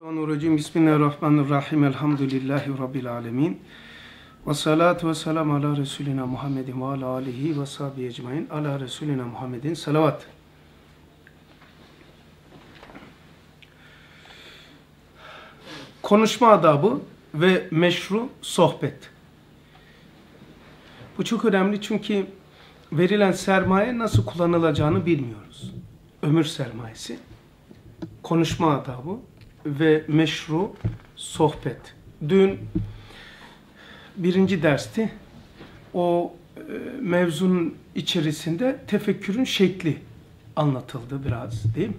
Bismillahirrahmanirrahim. Bismillahirrahmanirrahim. Elhamdülillahi Rabbil alemin. Ve salatu ve selam ala Resulina Muhammedin ve ala alihi ve sahibi ecmain. Ala Resulina Muhammedin salavat. Konuşma adabı ve meşru sohbet. Bu çok önemli çünkü verilen sermaye nasıl kullanılacağını bilmiyoruz. Ömür sermayesi, konuşma adabı ve meşru sohbet. Dün birinci dersti o e, mevzunun içerisinde tefekkürün şekli anlatıldı biraz değil mi?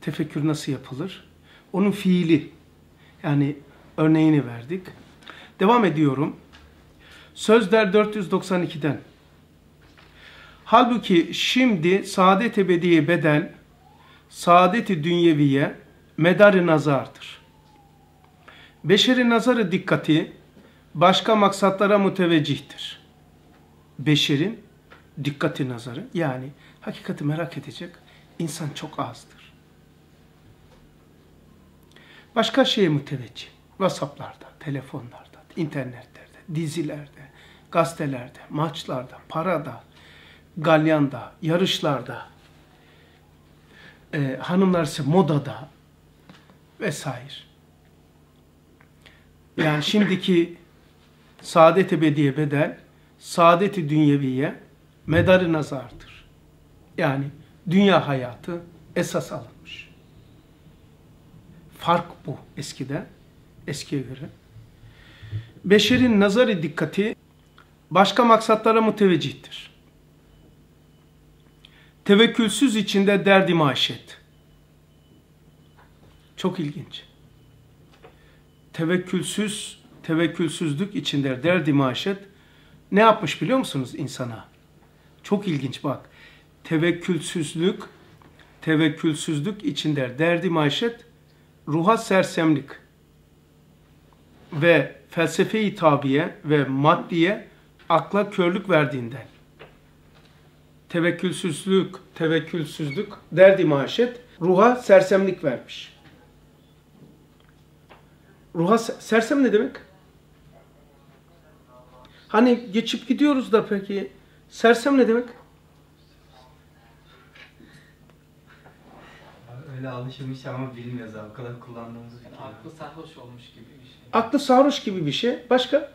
Tefekkür nasıl yapılır? Onun fiili yani örneğini verdik. Devam ediyorum. Sözler 492'den. Halbuki şimdi saadet ebediye bedel, saadeti dünyeviye medar-ı nazardır. Beşeri nazarı dikkati başka maksatlara müteveccihtir. Beşerin dikkati nazarı yani hakikati merak edecek insan çok azdır. Başka şeye müteveccih. Whatsapp'larda, telefonlarda, internetlerde, dizilerde, gazetelerde, maçlarda, parada, galyanda, yarışlarda, e, hanımlar ise modada vesaire. Yani şimdiki saadet ebediye bedel, saadet-i dünyeviye medarı nazardır. Yani dünya hayatı esas alınmış. Fark bu eskiden, eskiye göre. Beşerin nazarı dikkati başka maksatlara müteveccihtir. Tevekkülsüz içinde derdi maişet. Çok ilginç. Tevekkülsüz, tevekkülsüzlük içinde derdi maişet ne yapmış biliyor musunuz insana? Çok ilginç bak. Tevekkülsüzlük, tevekkülsüzlük içinde derdi maişet, ruha sersemlik ve felsefe-i tabiye ve maddiye akla körlük verdiğinden. Tevekkülsüzlük, tevekkülsüzlük, derdi maişet, ruha sersemlik vermiş. Ruha sersem ne demek? Hani geçip gidiyoruz da peki sersem ne demek? Öyle alışılmış ama bilmiyoruz abi. O kadar kullandığımızı Yani fikir. aklı sarhoş olmuş gibi bir şey. Aklı sarhoş gibi bir şey. Başka?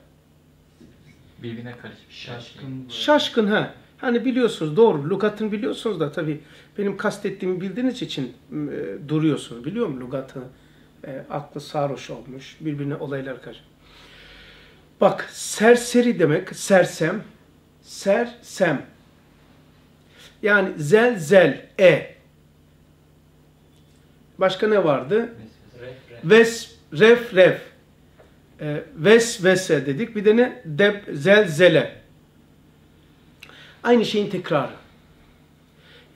Birbirine karışmış. Şaşkın. böyle. Şaşkın ha. Hani biliyorsunuz doğru. Lugatını biliyorsunuz da tabii benim kastettiğimi bildiğiniz için e, duruyorsunuz. Biliyor musun lugatı? E, aklı sarhoş olmuş. Birbirine olaylar karşı. Bak serseri demek sersem. Sersem. Yani zel zel e. Başka ne vardı? Ves, ref, ref. E, ves, vese dedik. Bir de ne? Deb, zel, zele. Aynı şeyin tekrarı.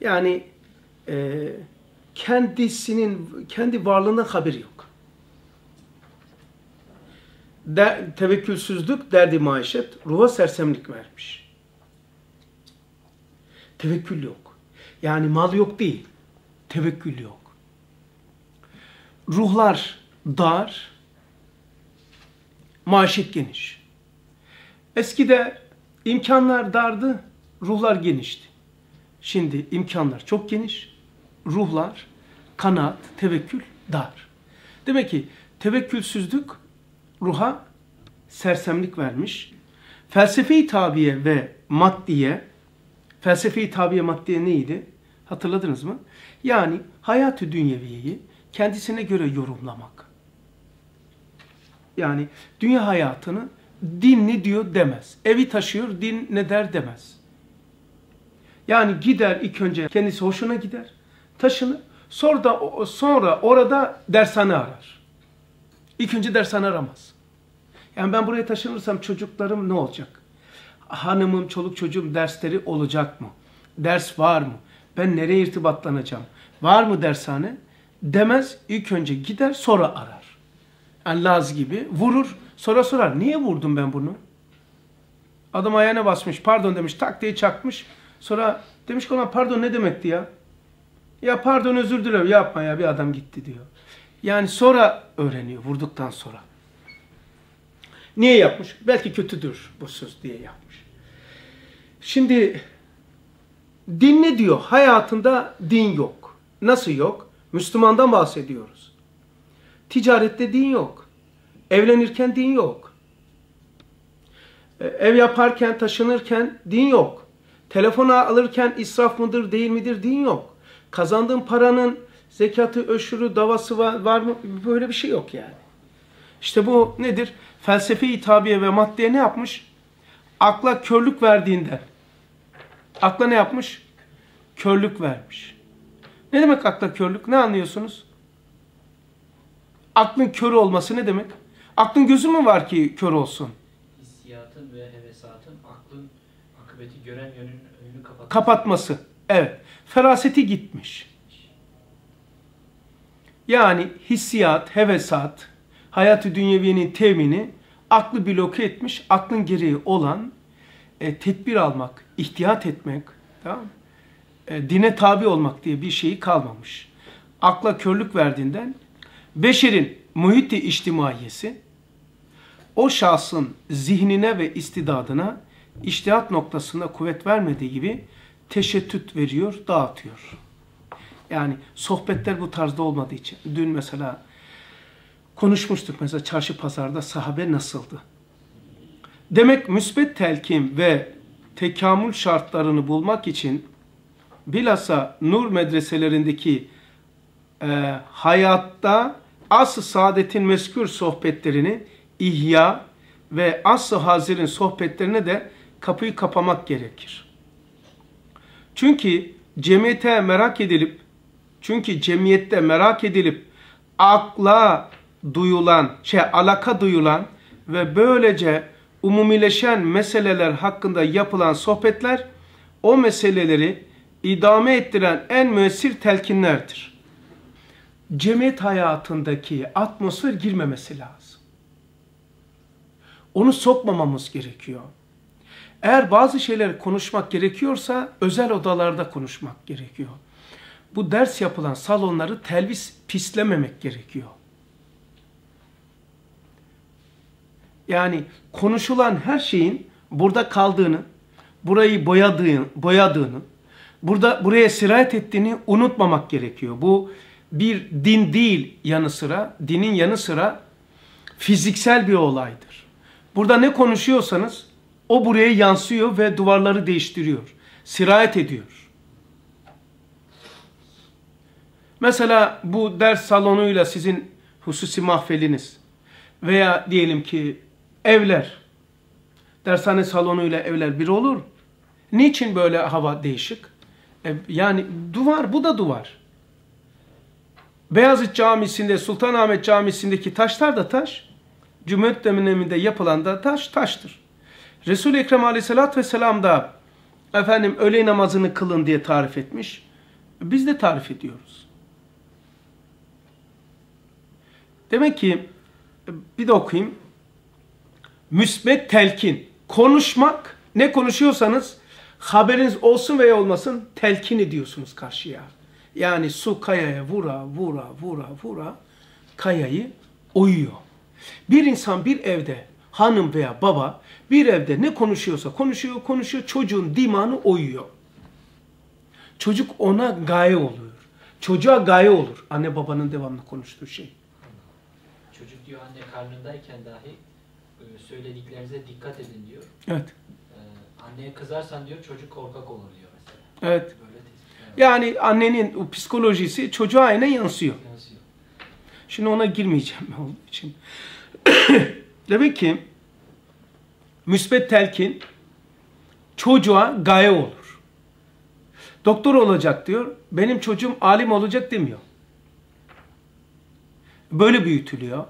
Yani e, kendisinin, kendi varlığından haberi yok. De, tevekkülsüzlük, derdi maişet, ruha sersemlik vermiş. Tevekkül yok. Yani mal yok değil. Tevekkül yok ruhlar dar, maaşet geniş. Eskide imkanlar dardı, ruhlar genişti. Şimdi imkanlar çok geniş, ruhlar, kanaat, tevekkül dar. Demek ki tevekkülsüzlük ruha sersemlik vermiş. Felsefe-i tabiye ve maddiye, felsefe-i tabiye maddiye neydi? Hatırladınız mı? Yani hayatı dünyeviyeyi kendisine göre yorumlamak. Yani dünya hayatını din ne diyor demez. Evi taşıyor din ne der demez. Yani gider ilk önce kendisi hoşuna gider. Taşınır. Sonra da sonra orada dershane arar. İlk önce dershane aramaz. Yani ben buraya taşınırsam çocuklarım ne olacak? Hanımım, çoluk çocuğum dersleri olacak mı? Ders var mı? Ben nereye irtibatlanacağım? Var mı dershane? demez. İlk önce gider sonra arar. Yani Laz gibi vurur sonra sorar. Niye vurdum ben bunu? Adam ayağına basmış pardon demiş tak diye çakmış. Sonra demiş ki ona pardon ne demekti ya? Ya pardon özür dilerim yapma ya bir adam gitti diyor. Yani sonra öğreniyor vurduktan sonra. Niye yapmış? Belki kötüdür bu söz diye yapmış. Şimdi din ne diyor? Hayatında din yok. Nasıl yok? Müslümandan bahsediyoruz. Ticarette din yok. Evlenirken din yok. E, Ev yaparken, taşınırken din yok. Telefonu alırken israf mıdır, değil midir din yok. Kazandığın paranın zekatı, öşürü, davası var, var mı? Böyle bir şey yok yani. İşte bu nedir? Felsefe-i tabiye ve maddeye ne yapmış? Akla körlük verdiğinden. Akla ne yapmış? Körlük vermiş. Ne demek akla körlük? Ne anlıyorsunuz? Aklın kör olması ne demek? Aklın gözü mü var ki kör olsun? Hissiyatın ve hevesatın aklın akıbeti gören yönün önünü kapatması. Kapatması. Evet. Feraseti gitmiş. Yani hissiyat, hevesat, hayatı dünyeviyenin temini aklı bloke etmiş. Aklın gereği olan e, tedbir almak, ihtiyat etmek, tamam? E, dine tabi olmak diye bir şeyi kalmamış. Akla körlük verdiğinden beşerin muhiti içtimaiyesi o şahsın zihnine ve istidadına iştihat noktasında kuvvet vermediği gibi teşettüt veriyor, dağıtıyor. Yani sohbetler bu tarzda olmadığı için. Dün mesela konuşmuştuk mesela çarşı pazarda sahabe nasıldı? Demek müsbet telkin ve tekamül şartlarını bulmak için bilhassa nur medreselerindeki e, hayatta asr-ı saadetin meskür sohbetlerini ihya ve asr-ı hazirin sohbetlerine de kapıyı kapamak gerekir. Çünkü cemiyete merak edilip çünkü cemiyette merak edilip akla duyulan, şey alaka duyulan ve böylece umumileşen meseleler hakkında yapılan sohbetler o meseleleri idame ettiren en müessir telkinlerdir. Cemiyet hayatındaki atmosfer girmemesi lazım. Onu sokmamamız gerekiyor. Eğer bazı şeyler konuşmak gerekiyorsa özel odalarda konuşmak gerekiyor. Bu ders yapılan salonları telvis pislememek gerekiyor. Yani konuşulan her şeyin burada kaldığını, burayı boyadığını, boyadığını, burada buraya sirayet ettiğini unutmamak gerekiyor. Bu bir din değil yanı sıra, dinin yanı sıra fiziksel bir olaydır. Burada ne konuşuyorsanız o buraya yansıyor ve duvarları değiştiriyor. Sirayet ediyor. Mesela bu ders salonuyla sizin hususi mahfeliniz veya diyelim ki evler, dershane salonuyla evler bir olur. Niçin böyle hava değişik? E, yani duvar, bu da duvar. Beyazıt Camisi'nde, Sultanahmet Camisi'ndeki taşlar da taş. Cumhuriyet döneminde yapılan da taş, taştır. Resul-i Ekrem Aleyhisselatü Vesselam da efendim öğle namazını kılın diye tarif etmiş. Biz de tarif ediyoruz. Demek ki bir de okuyayım. Müsbet telkin. Konuşmak, ne konuşuyorsanız haberiniz olsun veya olmasın telkin ediyorsunuz karşıya. Yani su kayaya vura vura vura vura kayayı oyuyor. Bir insan bir evde hanım veya baba bir evde ne konuşuyorsa konuşuyor konuşuyor çocuğun dimağını oyuyor. Çocuk ona gaye oluyor. Çocuğa gaye olur. Anne babanın devamlı konuştuğu şey. Çocuk diyor anne karnındayken dahi e, söylediklerinize dikkat edin diyor. Evet. Ee, anneye kızarsan diyor çocuk korkak olur diyor mesela. Evet. Böyle. Yani annenin o psikolojisi çocuğa aynen yansıyor. Yansıyor. Şimdi ona girmeyeceğim olduğu için. Demek ki müsbet telkin çocuğa gaye olur. Doktor olacak diyor. Benim çocuğum alim olacak demiyor. Böyle büyütülüyor.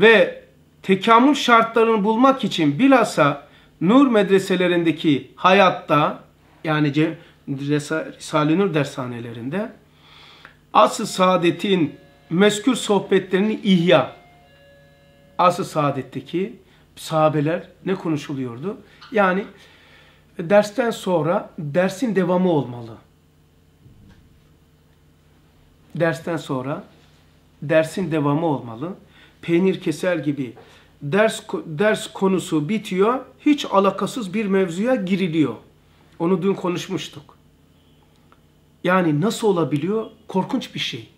Ve tekamül şartlarını bulmak için bilhassa nur medreselerindeki hayatta yani Risale-i Nur dershanelerinde asr-ı saadetin meskür sohbetlerini ihya. Asr-ı saadetteki sahabeler ne konuşuluyordu? Yani dersten sonra dersin devamı olmalı. Dersten sonra dersin devamı olmalı. Peynir keser gibi ders ders konusu bitiyor, hiç alakasız bir mevzuya giriliyor. Onu dün konuşmuştuk. Yani nasıl olabiliyor? Korkunç bir şey.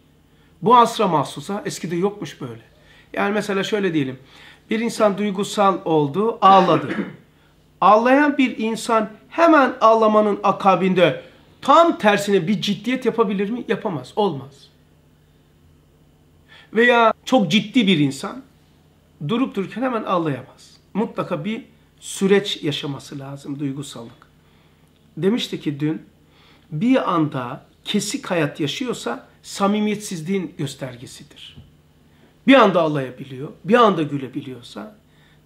Bu asra mahsusa eskide yokmuş böyle. Yani mesela şöyle diyelim. Bir insan duygusal oldu, ağladı. Ağlayan bir insan hemen ağlamanın akabinde tam tersine bir ciddiyet yapabilir mi? Yapamaz, olmaz. Veya çok ciddi bir insan durup dururken hemen ağlayamaz. Mutlaka bir süreç yaşaması lazım duygusallık. Demişti ki dün bir anda kesik hayat yaşıyorsa samimiyetsizliğin göstergesidir. Bir anda ağlayabiliyor, bir anda gülebiliyorsa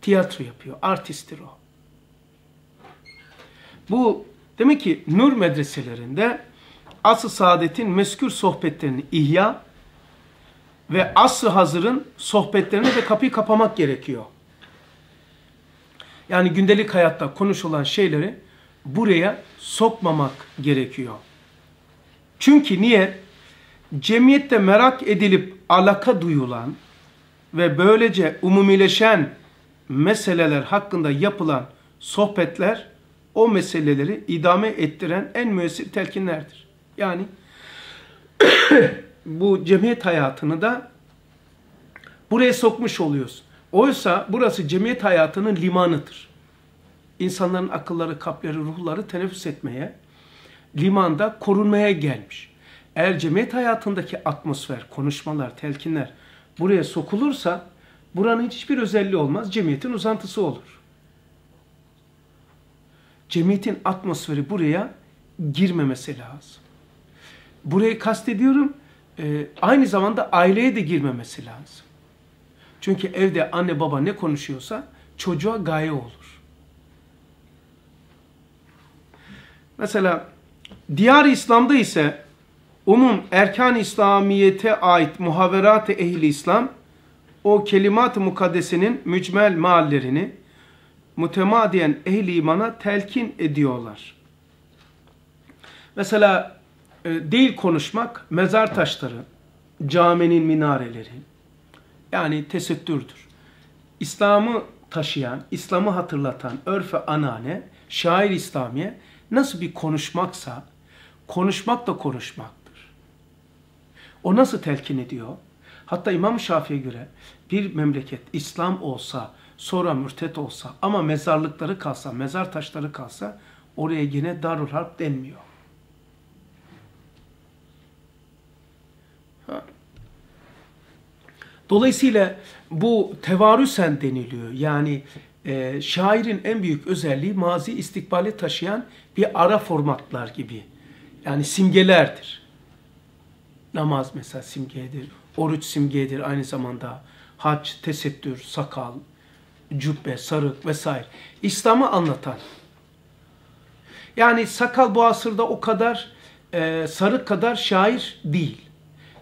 tiyatro yapıyor, artisttir o. Bu demek ki nur medreselerinde asr saadetin meskür sohbetlerini ihya ve asr hazırın sohbetlerine de kapıyı kapamak gerekiyor. Yani gündelik hayatta konuşulan şeyleri buraya sokmamak gerekiyor. Çünkü niye? Cemiyette merak edilip alaka duyulan ve böylece umumileşen meseleler hakkında yapılan sohbetler o meseleleri idame ettiren en müessir telkinlerdir. Yani bu cemiyet hayatını da buraya sokmuş oluyoruz. Oysa burası cemiyet hayatının limanıdır. İnsanların akılları, kalpleri, ruhları teneffüs etmeye, limanda korunmaya gelmiş. Eğer cemiyet hayatındaki atmosfer, konuşmalar, telkinler buraya sokulursa buranın hiçbir özelliği olmaz. Cemiyetin uzantısı olur. Cemiyetin atmosferi buraya girmemesi lazım. Burayı kastediyorum e, aynı zamanda aileye de girmemesi lazım. Çünkü evde anne baba ne konuşuyorsa çocuğa gaye olur. Mesela diyar İslam'da ise umum erkan İslamiyete ait muhaverat-ı ehli İslam o kelimat-ı mukaddesenin mücmel meallerini mütemadiyen ehli imana telkin ediyorlar. Mesela e, değil konuşmak mezar taşları, caminin minareleri yani tesettürdür. İslam'ı taşıyan, İslam'ı hatırlatan örf ve anane, şair İslamiye nasıl bir konuşmaksa konuşmak da konuşmaktır. O nasıl telkin ediyor? Hatta İmam Şafii'ye göre bir memleket İslam olsa, sonra mürtet olsa ama mezarlıkları kalsa, mezar taşları kalsa oraya yine Darul Harp denmiyor. Dolayısıyla bu tevarüsen deniliyor. Yani e, şairin en büyük özelliği mazi istikbali taşıyan bir ara formatlar gibi. Yani simgelerdir. Namaz mesela simgedir, oruç simgedir aynı zamanda. Hac, tesettür, sakal, cübbe, sarık vesaire. İslam'ı anlatan. Yani sakal bu asırda o kadar, e, sarık kadar şair değil.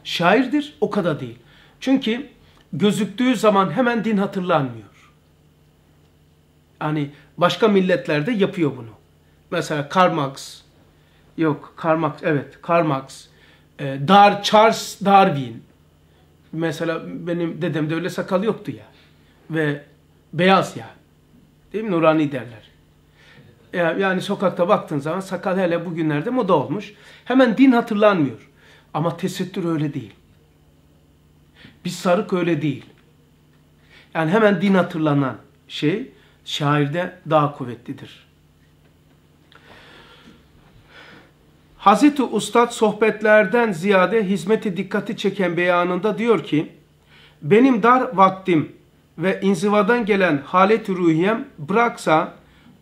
Şairdir, o kadar değil. Çünkü gözüktüğü zaman hemen din hatırlanmıyor. Yani başka milletlerde yapıyor bunu. Mesela Karl yok Karl evet Karl Marx, e, Dar, Charles Darwin. Mesela benim dedemde öyle sakal yoktu ya. Ve beyaz ya. Değil mi? Nurani derler. Yani sokakta baktığın zaman sakal hele bugünlerde moda olmuş. Hemen din hatırlanmıyor. Ama tesettür öyle değil. Bir sarık öyle değil. Yani hemen din hatırlanan şey şairde daha kuvvetlidir. Hazreti Ustad sohbetlerden ziyade hizmeti dikkati çeken beyanında diyor ki, benim dar vaktim ve inzivadan gelen halet ruhiyem bıraksa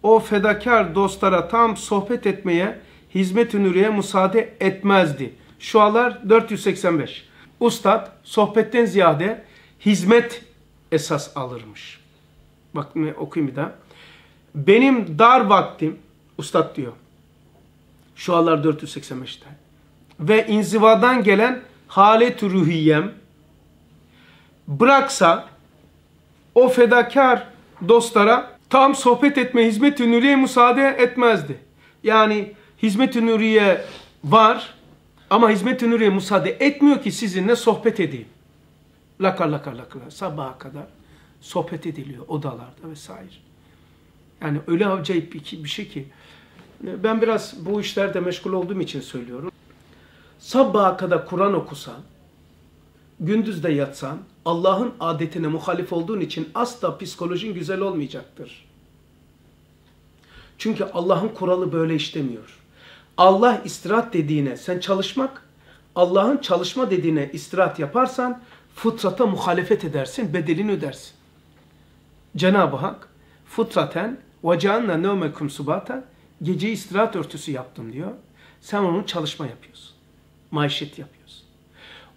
o fedakar dostlara tam sohbet etmeye hizmet-i nuriye müsaade etmezdi. Şualar 485. Ustad sohbetten ziyade hizmet esas alırmış. Bak okuyayım bir daha. Benim dar vaktim, ustad diyor. Şu anlar 485'te. Ve inzivadan gelen halet ruhiyem bıraksa o fedakar dostlara tam sohbet etme hizmet-i nuriye müsaade etmezdi. Yani hizmet-i nuriye var ama hizmet-i nuriye müsaade etmiyor ki sizinle sohbet edeyim. Lakar lakar lakar sabaha kadar sohbet ediliyor odalarda vesaire. Yani öyle acayip bir, bir şey ki ben biraz bu işlerde meşgul olduğum için söylüyorum. Sabaha kadar Kur'an okusan, gündüz de yatsan, Allah'ın adetine muhalif olduğun için asla psikolojin güzel olmayacaktır. Çünkü Allah'ın kuralı böyle işlemiyor. Allah istirahat dediğine sen çalışmak, Allah'ın çalışma dediğine istirahat yaparsan fıtrata muhalefet edersin, bedelini ödersin. Cenab-ı Hak fıtraten وَجَعَلْنَا نَوْمَكُمْ سُبَاتًا Gece istirahat örtüsü yaptım diyor. Sen onun çalışma yapıyorsun. Maişet yapıyorsun.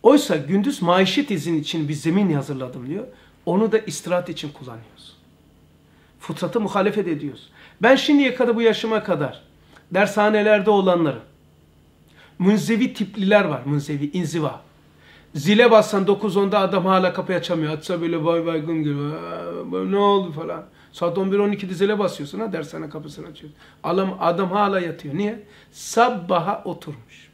Oysa gündüz maişet izin için bir zemin hazırladım diyor. Onu da istirahat için kullanıyorsun. Fıtratı muhalefet ediyorsun. Ben şimdiye kadar bu yaşıma kadar dershanelerde olanları, münzevi tipliler var, münzevi, inziva. Zile bassan 9-10'da adam hala kapıyı açamıyor. Açsa böyle vay baygın gibi. Ne oldu falan. Saat 11-12'de zile basıyorsun ha dershane kapısını açıyorsun. Adam, adam hala yatıyor. Niye? Sabaha oturmuş.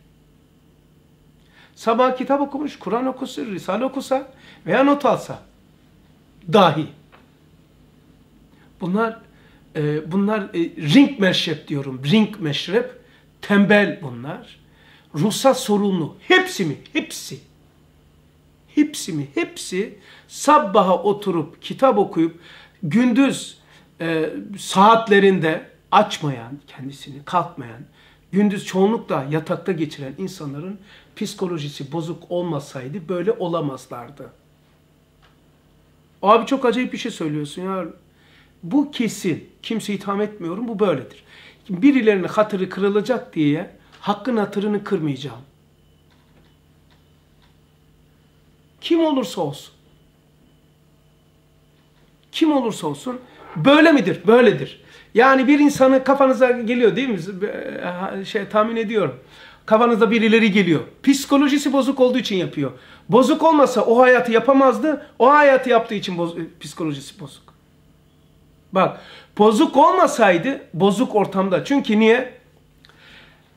Sabah kitap okumuş, Kur'an okusa, Risale okusa veya not alsa dahi. Bunlar e, bunlar e, ring meşrep diyorum. Ring meşrep. Tembel bunlar. Ruhsat sorumlu. Hepsi mi? Hepsi. Hepsi mi? Hepsi sabbaha oturup kitap okuyup gündüz e, saatlerinde açmayan, kendisini kalkmayan, gündüz çoğunlukla yatakta geçiren insanların psikolojisi bozuk olmasaydı böyle olamazlardı. Abi çok acayip bir şey söylüyorsun ya. Bu kesin. Kimse itham etmiyorum. Bu böyledir. Birilerinin hatırı kırılacak diye hakkın hatırını kırmayacağım. Kim olursa olsun. Kim olursa olsun böyle midir? Böyledir. Yani bir insanı kafanıza geliyor değil mi? Şey tahmin ediyorum. Kafanızda birileri geliyor. Psikolojisi bozuk olduğu için yapıyor. Bozuk olmasa o hayatı yapamazdı. O hayatı yaptığı için boz psikolojisi bozuk. Bak bozuk olmasaydı bozuk ortamda. Çünkü niye?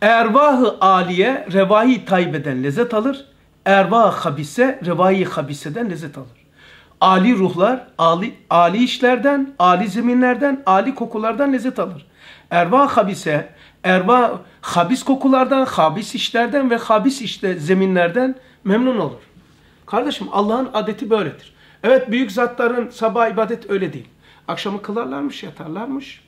Ervahı aliye revahi taybeden lezzet alır. Ervah habise revahi habiseden lezzet alır. Ali ruhlar, ali, ali işlerden, ali zeminlerden, ali kokulardan lezzet alır. Ervah habise, ervah habis kokulardan, habis işlerden ve habis işte zeminlerden memnun olur. Kardeşim Allah'ın adeti böyledir. Evet büyük zatların sabah ibadet öyle değil. Akşamı kılarlarmış, yatarlarmış.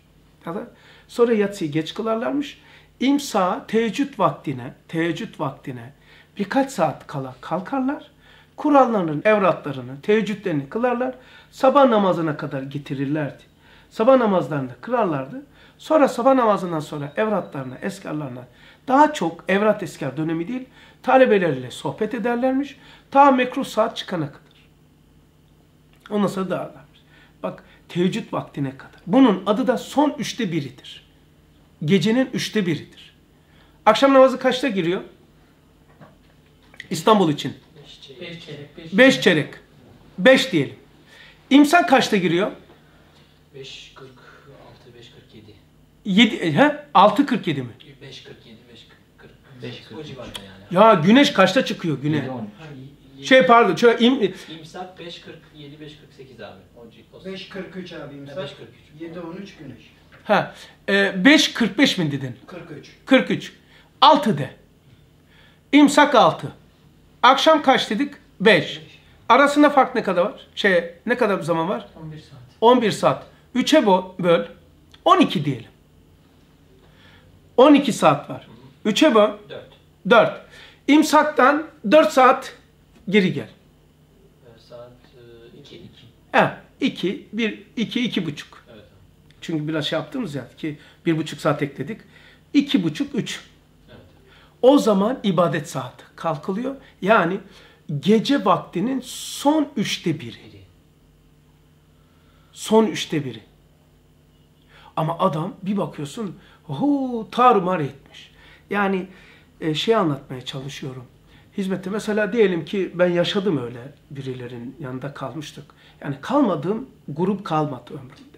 Sonra yatsıyı geç kılarlarmış. İmsa teheccüd vaktine, teheccüd vaktine birkaç saat kala kalkarlar. Kurallarının evratlarını, teheccüdlerini kılarlar. Sabah namazına kadar getirirlerdi. Sabah namazlarını kırarlardı. Sonra sabah namazından sonra evratlarına, eskarlarına daha çok evrat eskar dönemi değil, talebeleriyle sohbet ederlermiş. Ta mekruh saat çıkana kadar. Ondan sonra dağılarmış. Bak teheccüd vaktine kadar. Bunun adı da son üçte biridir. Gecenin üçte biridir. Akşam namazı kaçta giriyor? İstanbul için. Beş çeyrek. Beş çeyrek. Beş çeyrek. Beş diyelim. İmsak kaçta giriyor? 5.46, 5.47. Yedi, e, he? 6.47 mi? 5.47, 5.40. 5.47. O civarda yani. Ya güneş kaçta çıkıyor güneş? 7-13. Ha, y- Şey pardon, şöyle im, İmsak 5.47, 5.48 abi. O, o 5.43 abi imsak. 5.43. 7.13 güneş. ha, e, 5.45 mi dedin? 43. 43. 6 de. İmsak 6. Akşam kaç dedik? 5. Arasında fark ne kadar var? Şey, ne kadar bir zaman var? 11 saat. 11 saat. 3'e bo- böl. 12 diyelim. 12 saat var. 3'e böl. 4. 4. İmsaktan 4 saat geri gel. Saat 2. He, 2, 1, 2, 2 buçuk. Evet. Çünkü biraz şey yaptığımız ya ki bir buçuk saat ekledik. 2 buçuk, 3. O zaman ibadet saati kalkılıyor. Yani gece vaktinin son üçte biri. Son üçte biri. Ama adam bir bakıyorsun hu tarumar etmiş. Yani e, şey anlatmaya çalışıyorum. Hizmette mesela diyelim ki ben yaşadım öyle birilerin yanında kalmıştık. Yani kalmadığım grup kalmadı ömrümde.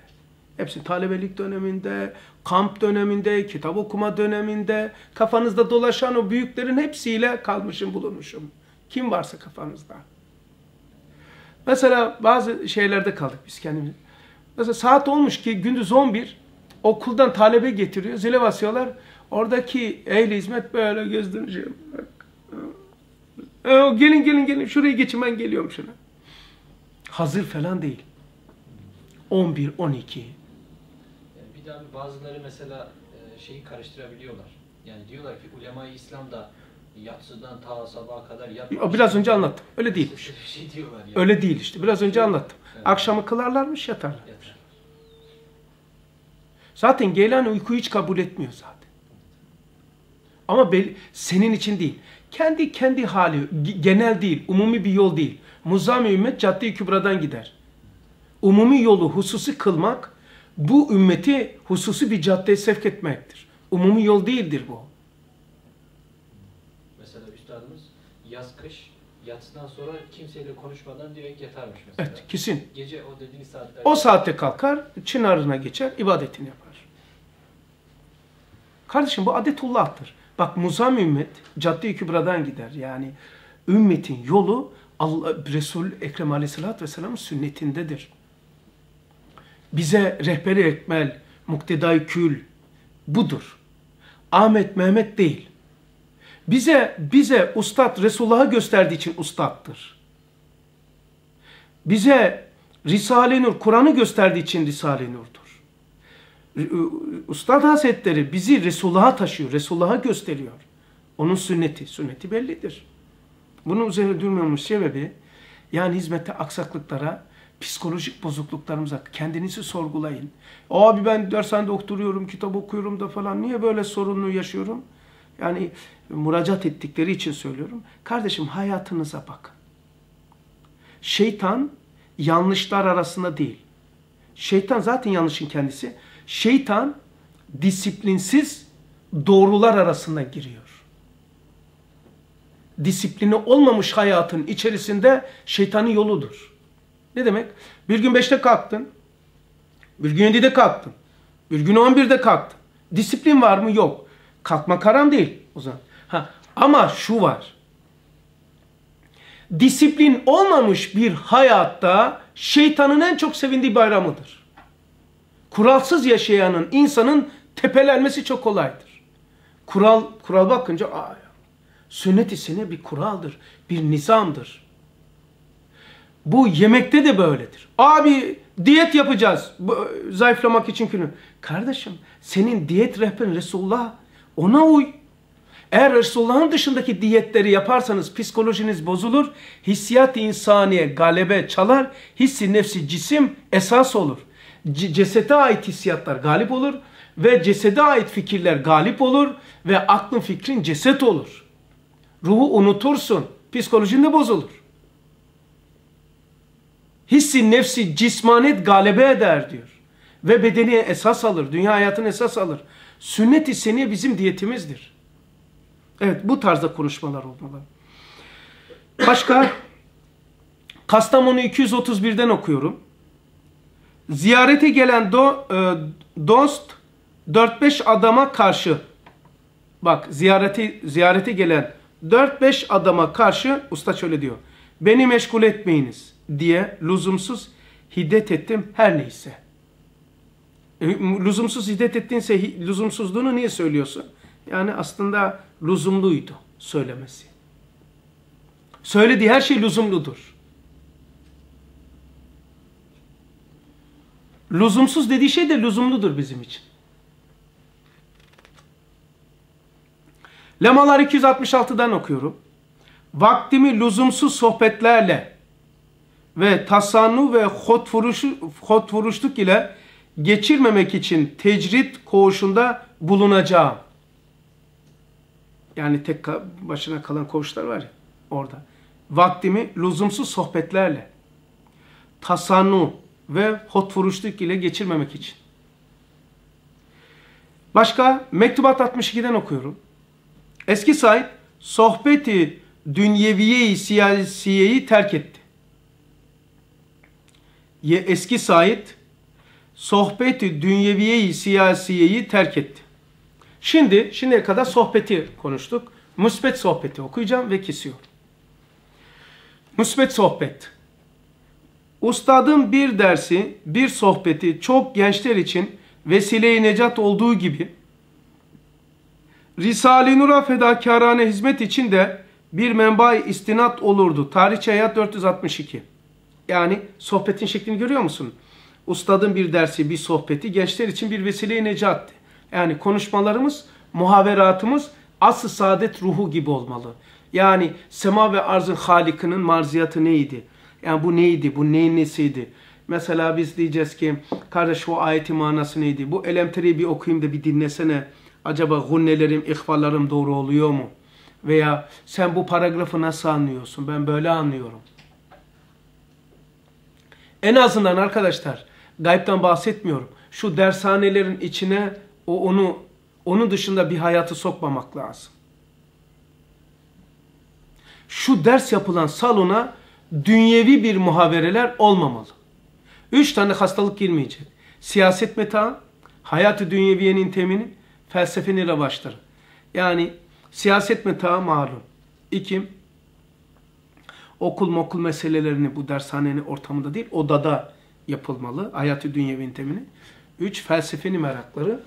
Hepsi talebelik döneminde, kamp döneminde, kitap okuma döneminde, kafanızda dolaşan o büyüklerin hepsiyle kalmışım bulunmuşum. Kim varsa kafanızda. Mesela bazı şeylerde kaldık biz kendimiz. Mesela saat olmuş ki gündüz 11 okuldan talebe getiriyor. Zile basıyorlar. Oradaki ehli hizmet böyle göz dönüşüyor. Bak. E, gelin gelin gelin şuraya geçin ben geliyorum şuna. Hazır falan değil. 11, 12. Daha bazıları mesela e, şeyi karıştırabiliyorlar. Yani diyorlar ki ulema-i İslam da yatsıdan ta sabaha kadar yatmış. O Biraz önce anlattım. Öyle değilmiş. Şey diyorlar yani. Öyle değil işte. Biraz önce anlattım. Evet. Akşamı kılarlarmış yatarlar. Yatar. Zaten Geylani uykuyu hiç kabul etmiyor zaten. Ama senin için değil. Kendi kendi hali, genel değil, umumi bir yol değil. Muzzam-ı ümmet cadde-i kübradan gider. Umumi yolu hususi kılmak, bu ümmeti hususi bir caddeye sevk etmektir. Umumi yol değildir bu. Mesela üstadımız yaz kış yatsıdan sonra kimseyle konuşmadan direkt yatarmış mesela. Evet, kesin. Gece o dediğiniz saatlerde O saatte kalkar, çınarına geçer, ibadetini yapar. Kardeşim bu adetullah'tır. Bak muzam ümmet cadde-i kübradan gider. Yani ümmetin yolu Allah, Resul Ekrem Aleyhisselatü Vesselam'ın sünnetindedir. Bize rehberi ekmel, muktedai kül budur. Ahmet Mehmet değil. Bize bize ustad Resulullah'ı gösterdiği için ustattır. Bize Risale-i Nur, Kur'an'ı gösterdiği için Risale-i Nur'dur. Ustad Hazretleri bizi Resulullah'a taşıyor, Resulullah'a gösteriyor. Onun sünneti, sünneti bellidir. Bunun üzerine durmamın sebebi, yani hizmette aksaklıklara, psikolojik bozukluklarımıza kendinizi sorgulayın. Abi ben dershanede oturuyorum, kitap okuyorum da falan, niye böyle sorunlu yaşıyorum? Yani müracaat ettikleri için söylüyorum. Kardeşim hayatınıza bakın. Şeytan yanlışlar arasında değil. Şeytan zaten yanlışın kendisi. Şeytan disiplinsiz doğrular arasında giriyor. Disiplini olmamış hayatın içerisinde şeytanın yoludur. Ne demek? Bir gün 5'te kalktın. Bir gün 7'de kalktın. Bir gün 11'de kalktın. Disiplin var mı? Yok. Kalkmak haram değil o zaman. Ha, ama şu var. Disiplin olmamış bir hayatta şeytanın en çok sevindiği bayramıdır. Kuralsız yaşayanın insanın tepelenmesi çok kolaydır. Kural kural bakınca aa, sünnet-i sene bir kuraldır, bir nizamdır. Bu yemekte de böyledir. Abi diyet yapacağız zayıflamak için günü. Kardeşim senin diyet rehberin Resulullah ona uy. Eğer Resulullah'ın dışındaki diyetleri yaparsanız psikolojiniz bozulur. Hissiyat insaniye galebe çalar. Hissi nefsi cisim esas olur. C cesete ait hissiyatlar galip olur. Ve cesede ait fikirler galip olur. Ve aklın fikrin ceset olur. Ruhu unutursun. Psikolojin de bozulur. Hissi nefsi cismanet galebe eder diyor. Ve bedeni esas alır. Dünya hayatını esas alır. Sünnet-i seniye bizim diyetimizdir. Evet bu tarzda konuşmalar olmalı. Başka? Kastamonu 231'den okuyorum. Ziyarete gelen do, e, dost 4-5 adama karşı bak ziyarete ziyarete gelen 4-5 adama karşı usta şöyle diyor. Beni meşgul etmeyiniz diye lüzumsuz hiddet ettim her neyse. E, lüzumsuz hiddet ettiğinse lüzumsuzluğunu niye söylüyorsun? Yani aslında lüzumluydu söylemesi. Söylediği her şey lüzumludur. Lüzumsuz dediği şey de lüzumludur bizim için. Lemalar 266'dan okuyorum. Vaktimi lüzumsuz sohbetlerle ve tasannu ve hot, vuruşu, hot vuruşluk ile geçirmemek için tecrit koğuşunda bulunacağım. Yani tek başına kalan koğuşlar var ya orada. Vaktimi lüzumsuz sohbetlerle, tasannu ve hot vuruşluk ile geçirmemek için. Başka Mektubat 62'den okuyorum. Eski sahip sohbeti dünyeviye-i siyasiyeyi terk etti. Eski Said sohbeti dünyeviye-i siyasiyeyi terk etti. Şimdi, şimdiye kadar sohbeti konuştuk. Müsbet sohbeti okuyacağım ve kesiyorum. Müsbet sohbet. Ustadın bir dersi, bir sohbeti çok gençler için vesile-i necat olduğu gibi Risale-i Nur'a fedakarane hizmet için de bir menba istinat olurdu. Tarihçi Hayat 462. Yani sohbetin şeklini görüyor musun? Ustadın bir dersi, bir sohbeti gençler için bir vesile-i necattı. Yani konuşmalarımız, muhaveratımız asıl saadet ruhu gibi olmalı. Yani sema ve arzın halikinin marziyatı neydi? Yani bu neydi? Bu neyin nesiydi? Mesela biz diyeceğiz ki kardeş o ayeti manası neydi? Bu elemteriyi bir okuyayım da bir dinlesene. Acaba gunnelerim, ihfalarım doğru oluyor mu? Veya sen bu paragrafı nasıl anlıyorsun? Ben böyle anlıyorum. En azından arkadaşlar gaybden bahsetmiyorum. Şu dershanelerin içine o onu onun dışında bir hayatı sokmamak lazım. Şu ders yapılan salona dünyevi bir muhavereler olmamalı. Üç tane hastalık girmeyecek. Siyaset meta, hayatı dünyeviyenin temini, felsefenin revaçları. Yani siyaset meta malum. İki, okul mokul meselelerini bu dershanenin ortamında değil, odada yapılmalı. Hayatı dünyevi temini. Üç, felsefenin merakları.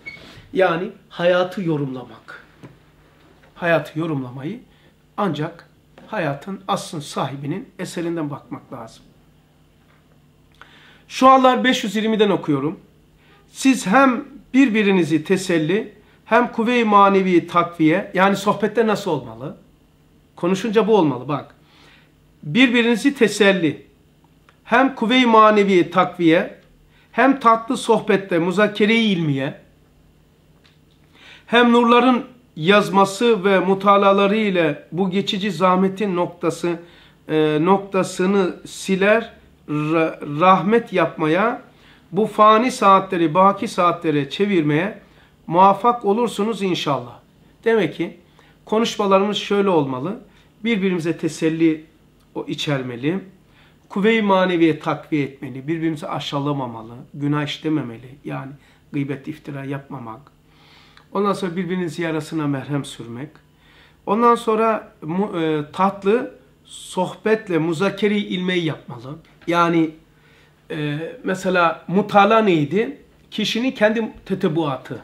Yani hayatı yorumlamak. Hayatı yorumlamayı ancak hayatın aslın sahibinin eserinden bakmak lazım. Şu anlar 520'den okuyorum. Siz hem birbirinizi teselli hem kuvve-i manevi takviye yani sohbette nasıl olmalı? Konuşunca bu olmalı bak. Birbirinizi teselli hem kuvve-i manevi takviye hem tatlı sohbette muzakere-i ilmiye hem nurların yazması ve mutalaları ile bu geçici zahmetin noktası e, noktasını siler rahmet yapmaya bu fani saatleri baki saatlere çevirmeye muvaffak olursunuz inşallah. Demek ki konuşmalarımız şöyle olmalı. Birbirimize teselli o içermeli. Kuvve-i maneviye takviye etmeli. Birbirimizi aşağılamamalı. Günah işlememeli. Yani gıybet iftira yapmamak. Ondan sonra birbirinin yarasına merhem sürmek. Ondan sonra e, tatlı sohbetle muzakeri ilmeyi yapmalı. Yani e, mesela mutala neydi? Kişinin kendi tetebuatı,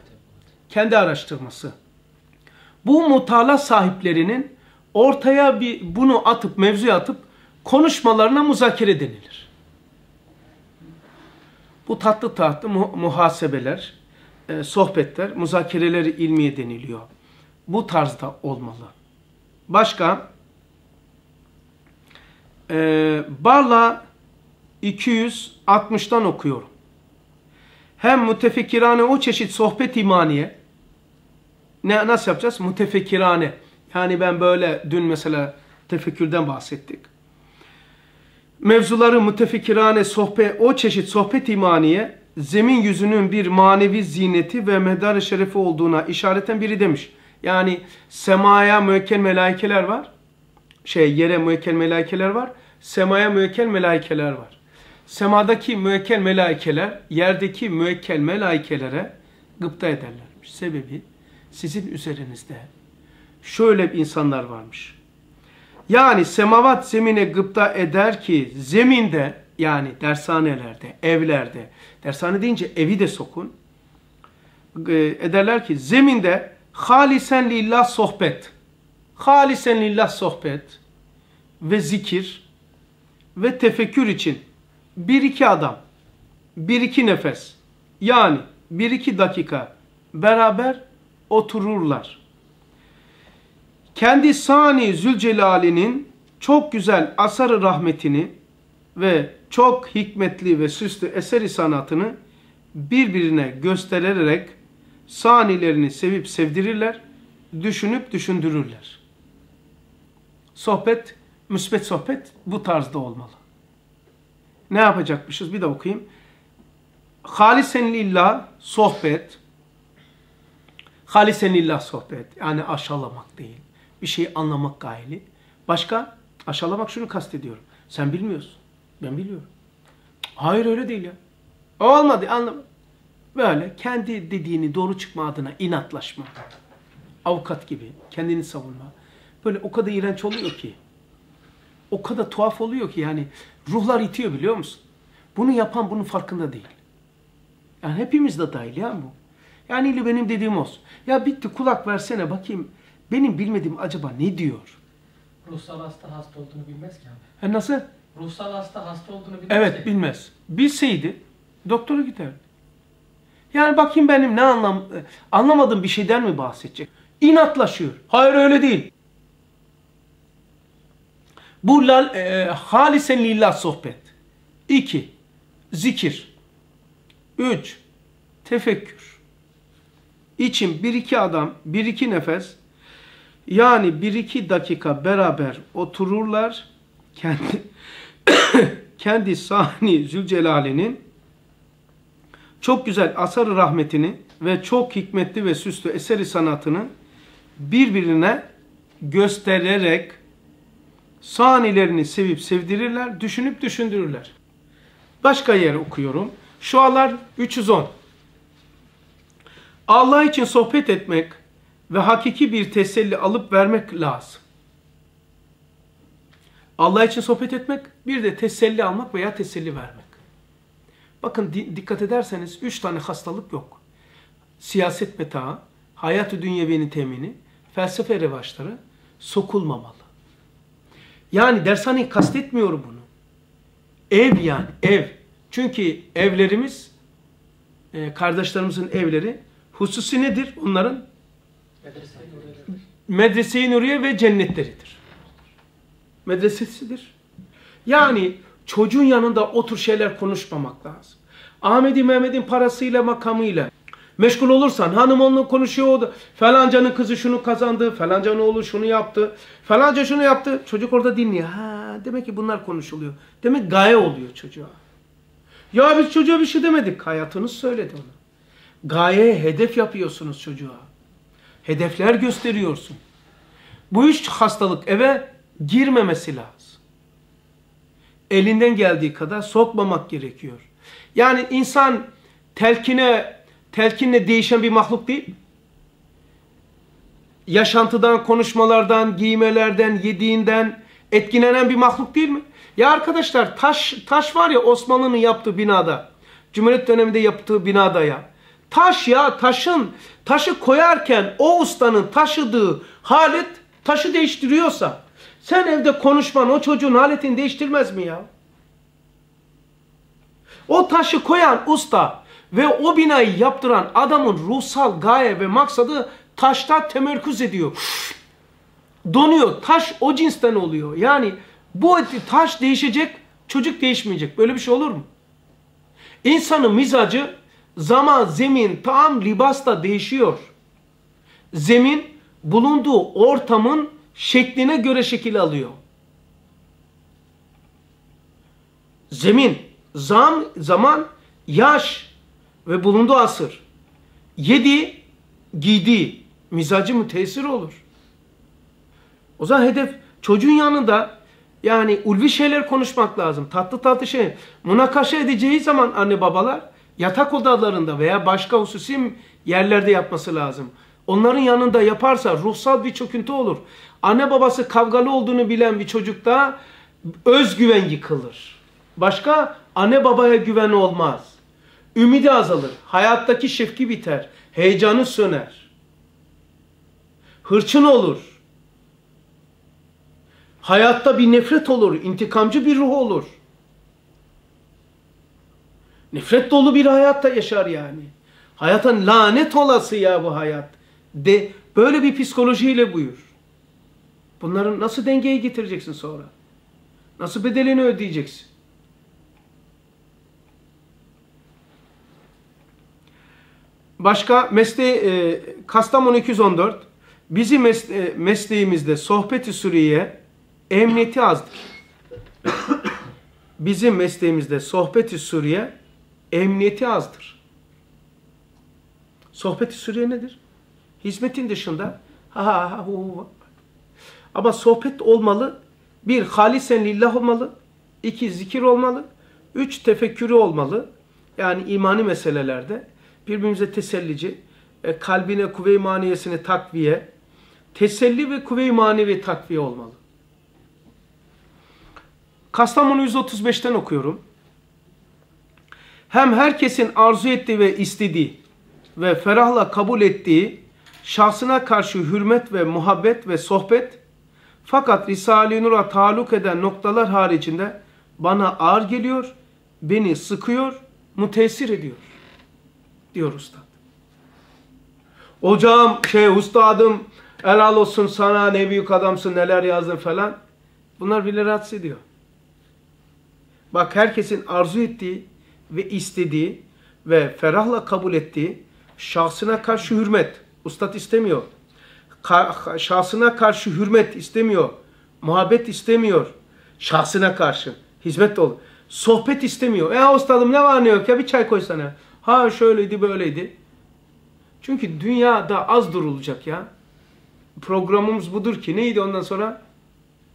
kendi araştırması. Bu mutala sahiplerinin ortaya bir bunu atıp, mevzuya atıp konuşmalarına muzakere denilir. Bu tatlı tatlı muhasebeler, e, sohbetler, muzakereleri ilmiye deniliyor. Bu tarzda olmalı. Başka? E, Barla 260'tan okuyorum. Hem mütefekkirane o çeşit sohbet imaniye ne nasıl yapacağız? Mütefekkirane. Yani ben böyle dün mesela tefekkürden bahsettik. Mevzuları mütefekkirane sohbet o çeşit sohbet imaniye zemin yüzünün bir manevi zineti ve medar şerefi olduğuna işareten biri demiş. Yani semaya müekkel melaikeler var. Şey yere müekkel melaikeler var. Semaya müekkel melaikeler var. Semadaki müekkel melaikeler yerdeki müekkel melaikelere gıpta ederlermiş. Sebebi sizin üzerinizde şöyle insanlar varmış. Yani semavat zemine gıpta eder ki zeminde yani dershanelerde, evlerde, dershane deyince evi de sokun. Ederler ki zeminde halisen lillah sohbet, halisen lillah sohbet ve zikir ve tefekkür için bir iki adam, bir iki nefes yani bir iki dakika beraber otururlar. Kendi Sani Zülcelal'inin çok güzel asarı rahmetini ve çok hikmetli ve süslü eseri sanatını birbirine göstererek sanilerini sevip sevdirirler, düşünüp düşündürürler. Sohbet, müsbet sohbet bu tarzda olmalı. Ne yapacakmışız? Bir de okuyayım. Halisen lillah sohbet. Halisen lillah sohbet. Yani aşağılamak değil. Bir şeyi anlamak gayeli. Başka? Aşağılamak şunu kastediyorum. Sen bilmiyorsun. Ben biliyorum. Hayır öyle değil ya. Olmadı anlamadım. Böyle kendi dediğini doğru çıkma adına inatlaşma. Avukat gibi kendini savunma. Böyle o kadar iğrenç oluyor ki. O kadar tuhaf oluyor ki yani ruhlar itiyor biliyor musun? Bunu yapan bunun farkında değil. Yani hepimiz de dahil ya bu. Yani benim dediğim olsun. Ya bitti kulak versene bakayım. Benim bilmediğim acaba ne diyor? Ruhsal hasta hasta olduğunu bilmez ki abi. Ha nasıl? Ruhsal hasta hasta olduğunu bilmez Evet ki. bilmez. Bilseydi doktora giderdi. Yani bakayım benim ne anlam anlamadığım bir şeyden mi bahsedecek? İnatlaşıyor. Hayır öyle değil. Bu lal, e, halisen lillah sohbet. İki, zikir. Üç, tefekkür. İçin bir iki adam, bir iki nefes, yani bir iki dakika beraber otururlar, kendi kendi sahni Zülcelal'inin çok güzel asar rahmetini ve çok hikmetli ve süslü eseri sanatını birbirine göstererek sanilerini sevip sevdirirler, düşünüp düşündürürler. Başka yer okuyorum. Şualar 310. Allah için sohbet etmek ve hakiki bir teselli alıp vermek lazım. Allah için sohbet etmek, bir de teselli almak veya teselli vermek. Bakın di- dikkat ederseniz üç tane hastalık yok. Siyaset metaı, hayat-ı dünyeviyenin temini, felsefe revaçları sokulmamalı. Yani dershaneyi kastetmiyorum bunu. Ev yani ev. Çünkü evlerimiz, e, kardeşlerimizin evleri hususi nedir? Onların. Medrese-i nuriye ve cennetleridir. Medresesidir. Yani çocuğun yanında otur şeyler konuşmamak lazım. Ahmet'i Mehmet'in parasıyla makamıyla meşgul olursan hanım onunla konuşuyor o da falancanın kızı şunu kazandı falancanın oğlu şunu yaptı falanca şunu yaptı çocuk orada dinliyor. Ha demek ki bunlar konuşuluyor. Demek gaye oluyor çocuğa. Ya biz çocuğa bir şey demedik. Hayatınız söyledi onu. Gaye hedef yapıyorsunuz çocuğa. Hedefler gösteriyorsun. Bu üç hastalık eve girmemesi lazım. Elinden geldiği kadar sokmamak gerekiyor. Yani insan telkine telkinle değişen bir mahluk değil. Yaşantıdan, konuşmalardan, giymelerden, yediğinden etkilenen bir mahluk değil mi? Ya arkadaşlar taş taş var ya Osmanlı'nın yaptığı binada. Cumhuriyet döneminde yaptığı binada ya. Taş ya taşın taşı koyarken o ustanın taşıdığı halet taşı değiştiriyorsa sen evde konuşman o çocuğun haletini değiştirmez mi ya? O taşı koyan usta ve o binayı yaptıran adamın ruhsal gaye ve maksadı taşta temerküz ediyor. Donuyor. Taş o cinsten oluyor. Yani bu taş değişecek, çocuk değişmeyecek. Böyle bir şey olur mu? İnsanın mizacı zaman, zemin, tam, libas da değişiyor. Zemin bulunduğu ortamın şekline göre şekil alıyor. Zemin, zam, zaman, yaş ve bulunduğu asır. Yedi, giydiği, mizacı müteessir olur. O zaman hedef çocuğun yanında yani ulvi şeyler konuşmak lazım. Tatlı tatlı şey. Münakaşa edeceği zaman anne babalar yatak odalarında veya başka hususi yerlerde yapması lazım. Onların yanında yaparsa ruhsal bir çöküntü olur. Anne babası kavgalı olduğunu bilen bir çocukta özgüven yıkılır. Başka anne babaya güven olmaz. Ümidi azalır. Hayattaki şefki biter. Heyecanı söner. Hırçın olur. Hayatta bir nefret olur. intikamcı bir ruh olur. Nefret dolu bir hayatta yaşar yani. Hayatın lanet olası ya bu hayat. De böyle bir psikolojiyle buyur. Bunların nasıl dengeye getireceksin sonra? Nasıl bedelini ödeyeceksin? Başka mesleği e, Kastamonu 214 bizim mesle, mesleğimizde sohbeti sürüye emniyeti azdır. bizim mesleğimizde sohbeti sürüye emniyeti azdır. Sohbeti sürüye nedir? Hizmetin dışında ha. Ama sohbet olmalı. Bir, halisen lillah olmalı. İki, zikir olmalı. Üç, tefekkürü olmalı. Yani imani meselelerde birbirimize tesellici, e, kalbine kuvve-i maniyesini takviye, teselli ve kuvve-i manevi takviye olmalı. Kastamonu 135'ten okuyorum. Hem herkesin arzu ettiği ve istediği ve ferahla kabul ettiği şahsına karşı hürmet ve muhabbet ve sohbet fakat Risale-i Nur'a taluk eden noktalar haricinde bana ağır geliyor, beni sıkıyor, mutesir ediyor diyor ustad. Hocam, şey ustadım, helal olsun sana ne büyük adamsın neler yazdın falan. Bunlar bile rahatsız ediyor. Bak herkesin arzu ettiği ve istediği ve ferahla kabul ettiği şahsına karşı hürmet. Ustad istemiyor. Ka- şahsına karşı hürmet istemiyor. Muhabbet istemiyor. Şahsına karşı. Hizmet dolu. Sohbet istemiyor. Ya ustadım ne var ne yok ya bir çay koysana. Ha şöyleydi böyleydi. Çünkü dünyada az durulacak ya. Programımız budur ki neydi ondan sonra?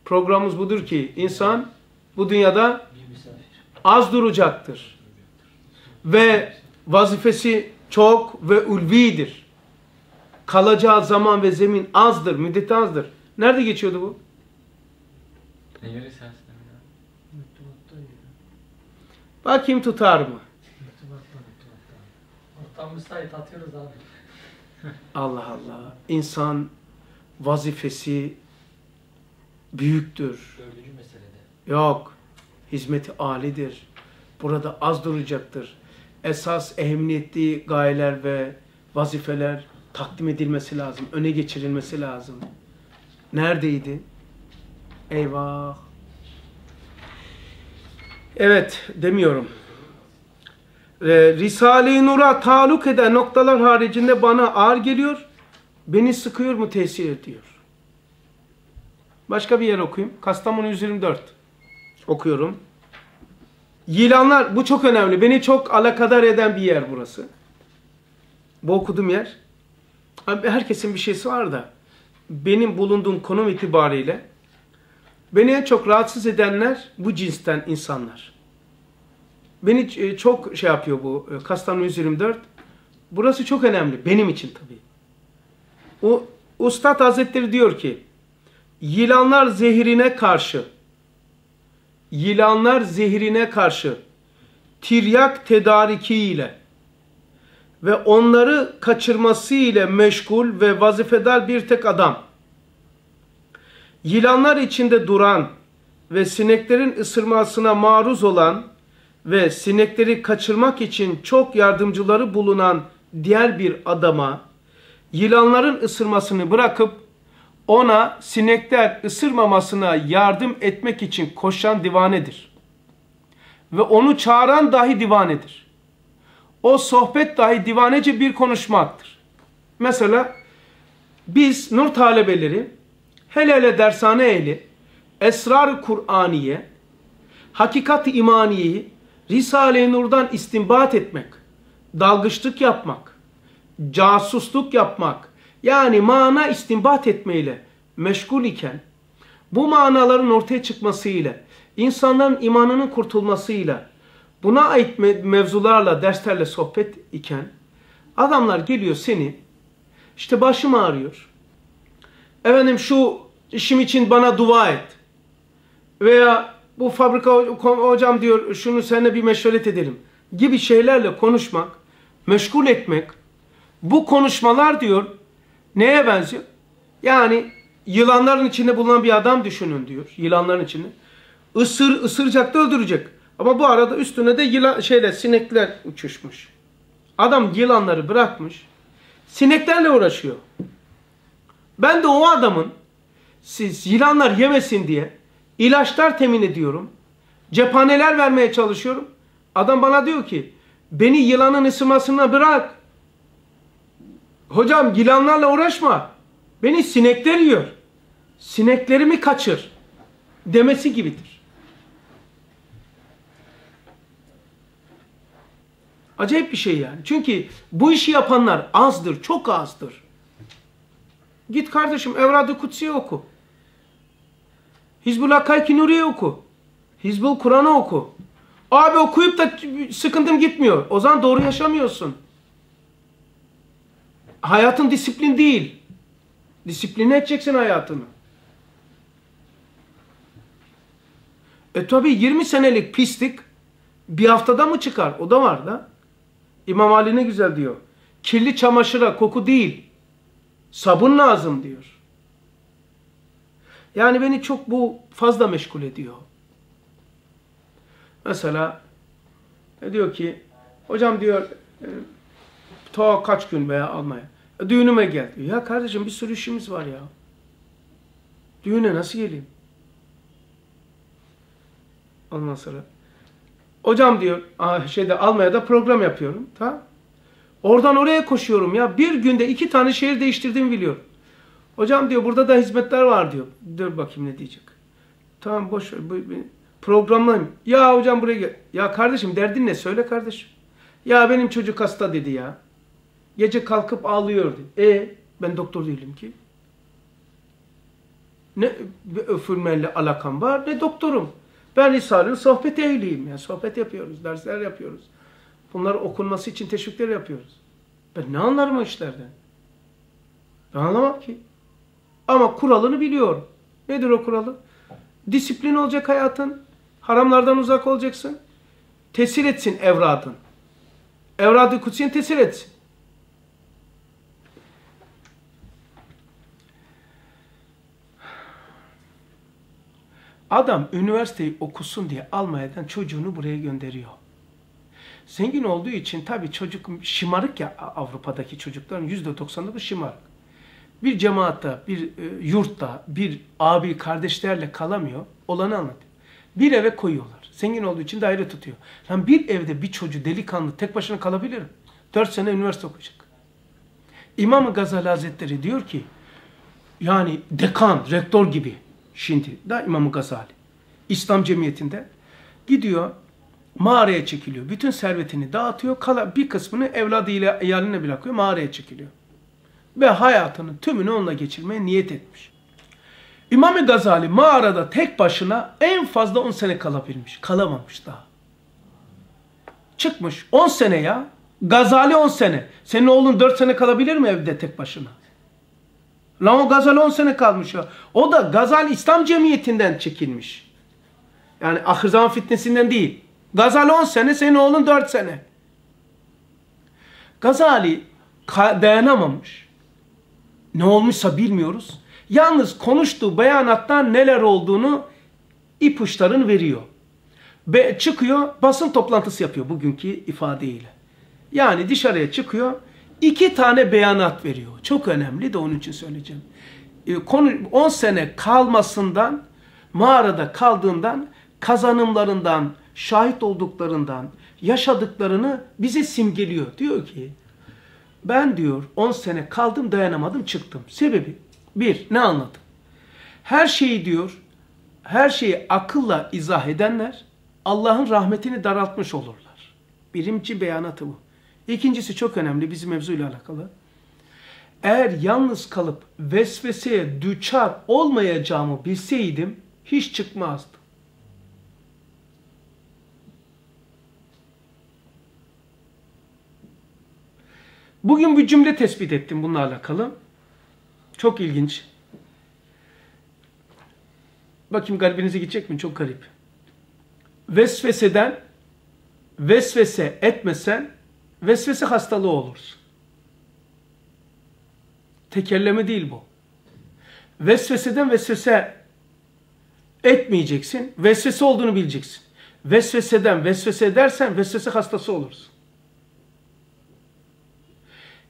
Programımız budur ki insan bu dünyada az duracaktır. Ve vazifesi çok ve ulvidir. Kalacağı zaman ve zemin azdır, müddeti azdır. Nerede geçiyordu bu? Bakayım tutar mı? Ortam müsait atıyoruz abi. Allah Allah. İnsan vazifesi büyüktür. Dördüncü meselede. Yok. Hizmeti alidir. Burada az duracaktır. Esas ehemmiyetli gayeler ve vazifeler takdim edilmesi lazım. Öne geçirilmesi lazım. Neredeydi? Eyvah. Evet demiyorum. Ee, Risale-i Nur'a taluk eden noktalar haricinde bana ağır geliyor. Beni sıkıyor mu tesir ediyor. Başka bir yer okuyayım. Kastamonu 124 okuyorum. Yılanlar, bu çok önemli. Beni çok alakadar eden bir yer burası. Bu okuduğum yer. Abi Herkesin bir şeysi var da benim bulunduğum konum itibariyle beni en çok rahatsız edenler bu cinsten insanlar. Beni e, çok şey yapıyor bu e, Kastamonu 124. Burası çok önemli benim için tabii. O Ustad Hazretleri diyor ki yılanlar zehrine karşı yılanlar zehrine karşı tiryak tedariki ile ve onları kaçırması ile meşgul ve vazifedar bir tek adam. Yılanlar içinde duran ve sineklerin ısırmasına maruz olan ve sinekleri kaçırmak için çok yardımcıları bulunan diğer bir adama yılanların ısırmasını bırakıp ona sinekler ısırmamasına yardım etmek için koşan divanedir. Ve onu çağıran dahi divanedir. O sohbet dahi divanece bir konuşmaktır. Mesela biz nur talebeleri hele hele dershane ehli esrar Kur'aniye hakikat-ı imaniyeyi Risale-i Nur'dan istinbat etmek, dalgıçlık yapmak, casusluk yapmak, yani mana istinbat etmeyle meşgul iken bu manaların ortaya çıkmasıyla, insanların imanının kurtulmasıyla, buna ait mevzularla, derslerle sohbet iken adamlar geliyor seni işte başım ağrıyor. Efendim şu işim için bana dua et. Veya bu fabrika hocam diyor şunu seninle bir meşveret edelim gibi şeylerle konuşmak, meşgul etmek bu konuşmalar diyor neye benziyor? Yani yılanların içinde bulunan bir adam düşünün diyor. Yılanların içinde. Isır, ısıracak da öldürecek. Ama bu arada üstüne de yılan, şeyler, sinekler uçuşmuş. Adam yılanları bırakmış. Sineklerle uğraşıyor. Ben de o adamın siz yılanlar yemesin diye ilaçlar temin ediyorum. Cephaneler vermeye çalışıyorum. Adam bana diyor ki beni yılanın ısırmasına bırak. Hocam yılanlarla uğraşma. Beni sinekler yiyor. Sineklerimi kaçır. Demesi gibidir. Acayip bir şey yani. Çünkü bu işi yapanlar azdır, çok azdır. Git kardeşim Evrad-ı Kutsi'yi oku. Hizbullah Kayki Nuri'yi oku. Hizbul Kur'an'ı oku. Abi okuyup da sıkıntım gitmiyor. O zaman doğru yaşamıyorsun. Hayatın disiplin değil. Disipline edeceksin hayatını. E tabi 20 senelik pislik Bir haftada mı çıkar? O da var da. İmam Ali ne güzel diyor. Kirli çamaşıra koku değil, sabun lazım diyor. Yani beni çok bu fazla meşgul ediyor. Mesela e, diyor ki, hocam diyor, e, ta kaç gün veya almaya. Düğünüme gel. Ya kardeşim bir sürü işimiz var ya. Düğüne nasıl geleyim? Ondan sonra hocam diyor "Aa, şeyde Almanya'da program yapıyorum. Tamam. Oradan oraya koşuyorum ya. Bir günde iki tane şehir değiştirdiğimi biliyorum. Hocam diyor burada da hizmetler var diyor. Dur bakayım ne diyecek. Tamam boş ver. Programlayayım. Ya hocam buraya gel. Ya kardeşim derdin ne? Söyle kardeşim. Ya benim çocuk hasta dedi ya. Gece kalkıp ağlıyor dedi. E ben doktor değilim ki. Ne bir öfürmeyle alakam var ne doktorum. Ben Risale'nin sohbet ehliyim. Yani sohbet yapıyoruz, dersler yapıyoruz. Bunlar okunması için teşvikler yapıyoruz. Ben ne anlarım o işlerden? Ben anlamam ki. Ama kuralını biliyorum. Nedir o kuralı? Disiplin olacak hayatın. Haramlardan uzak olacaksın. Tesir etsin evradın. Evradı kutsiyen tesir etsin. Adam üniversiteyi okusun diye Almanya'dan çocuğunu buraya gönderiyor. Zengin olduğu için tabii çocuk şımarık ya Avrupa'daki çocukların yüzde doksanı bu şımarık. Bir cemaatta, bir e, yurtta, bir abi kardeşlerle kalamıyor. Olanı anlatıyor. Bir eve koyuyorlar. Zengin olduğu için daire tutuyor. Lan bir evde bir çocuğu delikanlı tek başına kalabilir mi? Dört sene üniversite okuyacak. İmam Gazali Hazretleri diyor ki yani dekan, rektör gibi şimdi da İmam Gazali İslam cemiyetinde gidiyor mağaraya çekiliyor. Bütün servetini dağıtıyor. Kala bir kısmını evladıyla eyaline bırakıyor. Mağaraya çekiliyor. Ve hayatının tümünü onunla geçirmeye niyet etmiş. İmam Gazali mağarada tek başına en fazla 10 sene kalabilmiş. Kalamamış daha. Çıkmış 10 sene ya. Gazali 10 sene. Senin oğlun 4 sene kalabilir mi evde tek başına? Lan o Gazali 10 sene kalmış ya. O da Gazali İslam Cemiyeti'nden çekilmiş. Yani ahir zaman fitnesinden değil. Gazali 10 sene, senin oğlun 4 sene. Gazali dayanamamış. Ne olmuşsa bilmiyoruz. Yalnız konuştuğu beyanattan neler olduğunu ipuçlarını veriyor. Ve çıkıyor basın toplantısı yapıyor bugünkü ifadeyle. Yani dışarıya çıkıyor iki tane beyanat veriyor. Çok önemli de onun için söyleyeceğim. E, konu 10 sene kalmasından mağarada kaldığından kazanımlarından şahit olduklarından yaşadıklarını bize simgeliyor. Diyor ki ben diyor 10 sene kaldım dayanamadım çıktım. Sebebi bir ne anladım? Her şeyi diyor her şeyi akılla izah edenler Allah'ın rahmetini daraltmış olurlar. Birinci beyanatı bu. İkincisi çok önemli bizim mevzuyla alakalı. Eğer yalnız kalıp vesveseye düçar olmayacağımı bilseydim hiç çıkmazdım. Bugün bir cümle tespit ettim bununla alakalı. Çok ilginç. Bakayım garibinize gidecek mi? Çok garip. Vesveseden vesvese etmesen vesvese hastalığı olursun. Tekerleme değil bu. Vesveseden vesvese etmeyeceksin. Vesvese olduğunu bileceksin. Vesveseden vesvese edersen vesvese hastası olursun.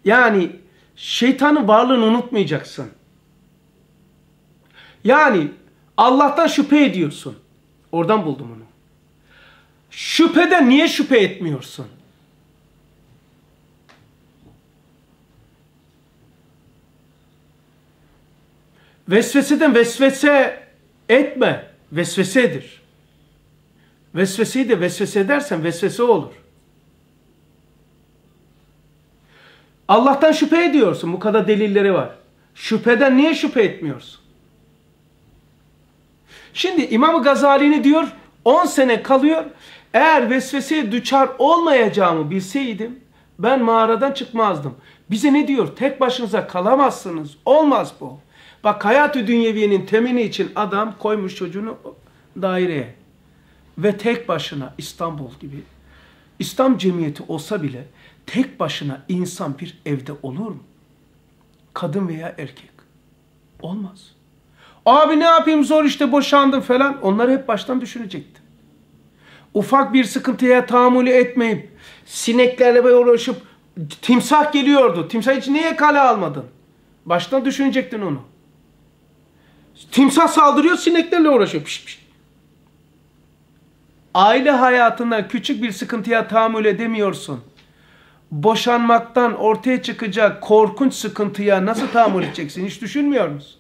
Yani şeytanın varlığını unutmayacaksın. Yani Allah'tan şüphe ediyorsun. Oradan buldum onu. Şüpheden niye şüphe etmiyorsun? Vesveseden vesvese etme. Vesvesedir. Vesveseyi de vesvese edersen vesvese olur. Allah'tan şüphe ediyorsun. Bu kadar delilleri var. Şüpheden niye şüphe etmiyorsun? Şimdi İmam Gazali'ni diyor 10 sene kalıyor. Eğer vesveseye düçar olmayacağımı bilseydim ben mağaradan çıkmazdım. Bize ne diyor? Tek başınıza kalamazsınız. Olmaz bu. Bak hayatı dünyeviyenin temini için adam koymuş çocuğunu daireye. ve tek başına İstanbul gibi İslam cemiyeti olsa bile tek başına insan bir evde olur mu? Kadın veya erkek. Olmaz. Abi ne yapayım zor işte boşandım falan. Onları hep baştan düşünecekti. Ufak bir sıkıntıya tahammül etmeyip sineklerle uğraşıp timsah geliyordu. Timsah için niye kale almadın? Baştan düşünecektin onu. Timsah saldırıyor sineklerle uğraşıyor. Piş piş. Aile hayatında küçük bir sıkıntıya tahammül edemiyorsun. Boşanmaktan ortaya çıkacak korkunç sıkıntıya nasıl tahammül edeceksin? Hiç düşünmüyor musun?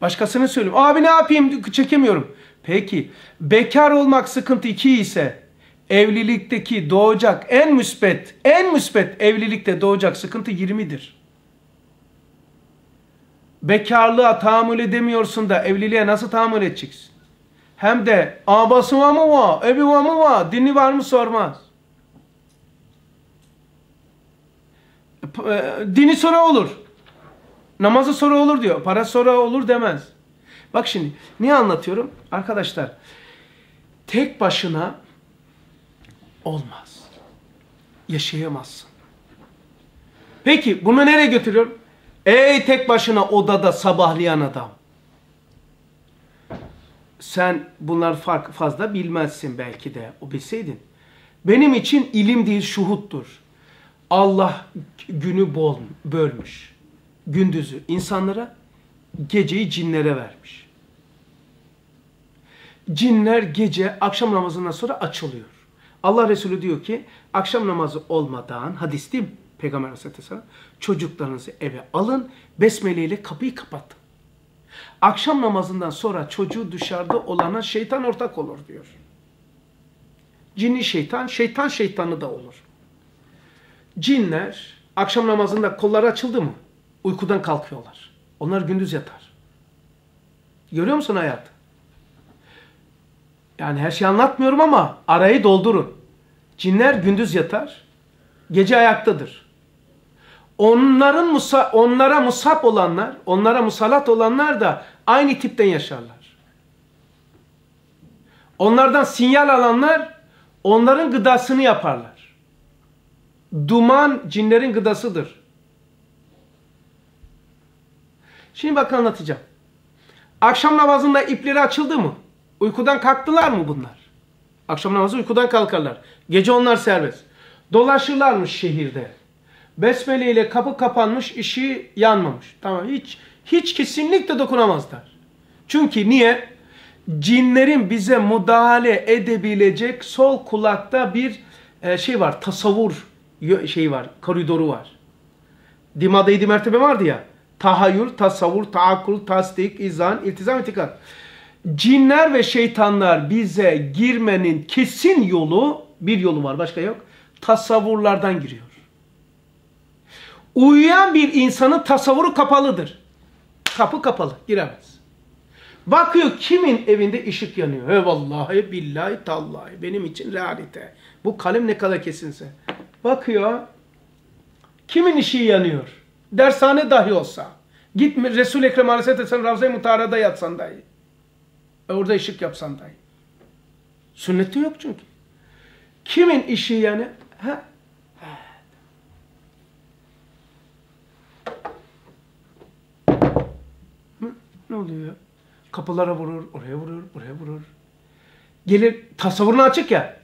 Başkasını söyleyeyim. Abi ne yapayım çekemiyorum. Peki bekar olmak sıkıntı iki ise evlilikteki doğacak en müspet, en müspet evlilikte doğacak sıkıntı 20'dir. Bekarlığa tahammül edemiyorsun da evliliğe nasıl tahammül edeceksin? Hem de abası var mı var, evi var mı var, dini var mı sormaz. E, dini sonra olur. Namazı sonra olur diyor. Para sonra olur demez. Bak şimdi niye anlatıyorum? Arkadaşlar tek başına olmaz. Yaşayamazsın. Peki bunu nereye götürüyorum? Ey tek başına odada sabahlayan adam. Sen bunlar fark fazla bilmezsin belki de. O bilseydin. Benim için ilim değil şuhuttur. Allah günü bol, bölmüş. Gündüzü insanlara, geceyi cinlere vermiş. Cinler gece akşam namazından sonra açılıyor. Allah Resulü diyor ki akşam namazı olmadan hadis değil mi? Peygamber Aleyhisselam çocuklarınızı eve alın besmele ile kapıyı kapatın. Akşam namazından sonra çocuğu dışarıda olana şeytan ortak olur diyor. Cinli şeytan, şeytan şeytanı da olur. Cinler akşam namazında kolları açıldı mı uykudan kalkıyorlar. Onlar gündüz yatar. Görüyor musun hayat? Yani her şeyi anlatmıyorum ama arayı doldurun. Cinler gündüz yatar, gece ayaktadır. Onların musa onlara musap olanlar, onlara musallat olanlar da aynı tipten yaşarlar. Onlardan sinyal alanlar onların gıdasını yaparlar. Duman cinlerin gıdasıdır. Şimdi bak anlatacağım. Akşam namazında ipleri açıldı mı? Uykudan kalktılar mı bunlar? Akşam namazı uykudan kalkarlar. Gece onlar serbest. Dolaşırlarmış şehirde. Besmele ile kapı kapanmış, işi yanmamış. Tamam hiç hiç kesinlikle dokunamazlar. Çünkü niye? Cinlerin bize müdahale edebilecek sol kulakta bir e, şey var, tasavvur şey var, koridoru var. Dimada yedi mertebe vardı ya. Tahayyül, tasavvur, taakkul, tasdik, izan, iltizam, itikat. Cinler ve şeytanlar bize girmenin kesin yolu, bir yolu var başka yok. Tasavvurlardan giriyor. Uyuyan bir insanın tasavvuru kapalıdır. Kapı kapalı, giremez. Bakıyor kimin evinde ışık yanıyor. He vallahi billahi tallahi benim için realite. Bu kalem ne kadar kesinse. Bakıyor kimin ışığı yanıyor. Dershane dahi olsa. Git Resul-i Ekrem Aleyhisselam Ravza-i Mutahara'da yatsan dahi. E orada ışık yapsan dahi. Sünnette yok çünkü. Kimin işi yani? Ha? Ne oluyor? Kapılara vurur, oraya vurur, buraya vurur. Gelir, tasavvurunu açık ya.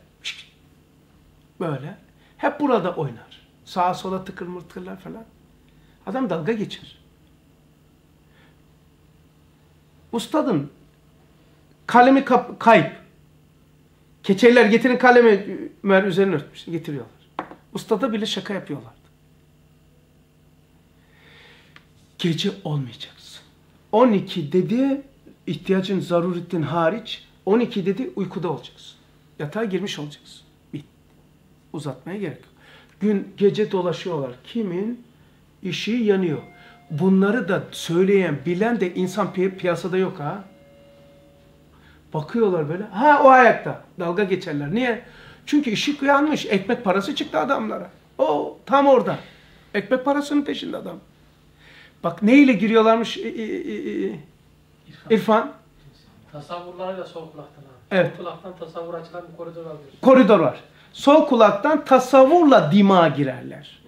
Böyle. Hep burada oynar. Sağa sola tıkır mırtıkırlar falan. Adam dalga geçer. Ustadın kalemi kap kayıp. Keçeler getirin kalemi mer üzerine örtmüş. Getiriyorlar. Ustada bile şaka yapıyorlardı. Gece olmayacaksın. 12 dedi ihtiyacın zaruretin hariç 12 dedi uykuda olacaksın. Yatağa girmiş olacaksın. Bit. Uzatmaya gerek yok. Gün gece dolaşıyorlar. Kimin işi yanıyor. Bunları da söyleyen, bilen de insan pi piyasada yok ha. Bakıyorlar böyle. Ha o ayakta. Dalga geçerler. Niye? Çünkü ışık yanmış. Ekmek parası çıktı adamlara. O tam orada. Ekmek parasının peşinde adam. Bak neyle giriyorlarmış e, e, e, İrfan. Tasavvurlarıyla sol kulaktan abi. Evet. Sol kulaktan tasavvur açılan bir koridor alıyorsun. Koridor var. Sol kulaktan tasavvurla dimağa girerler.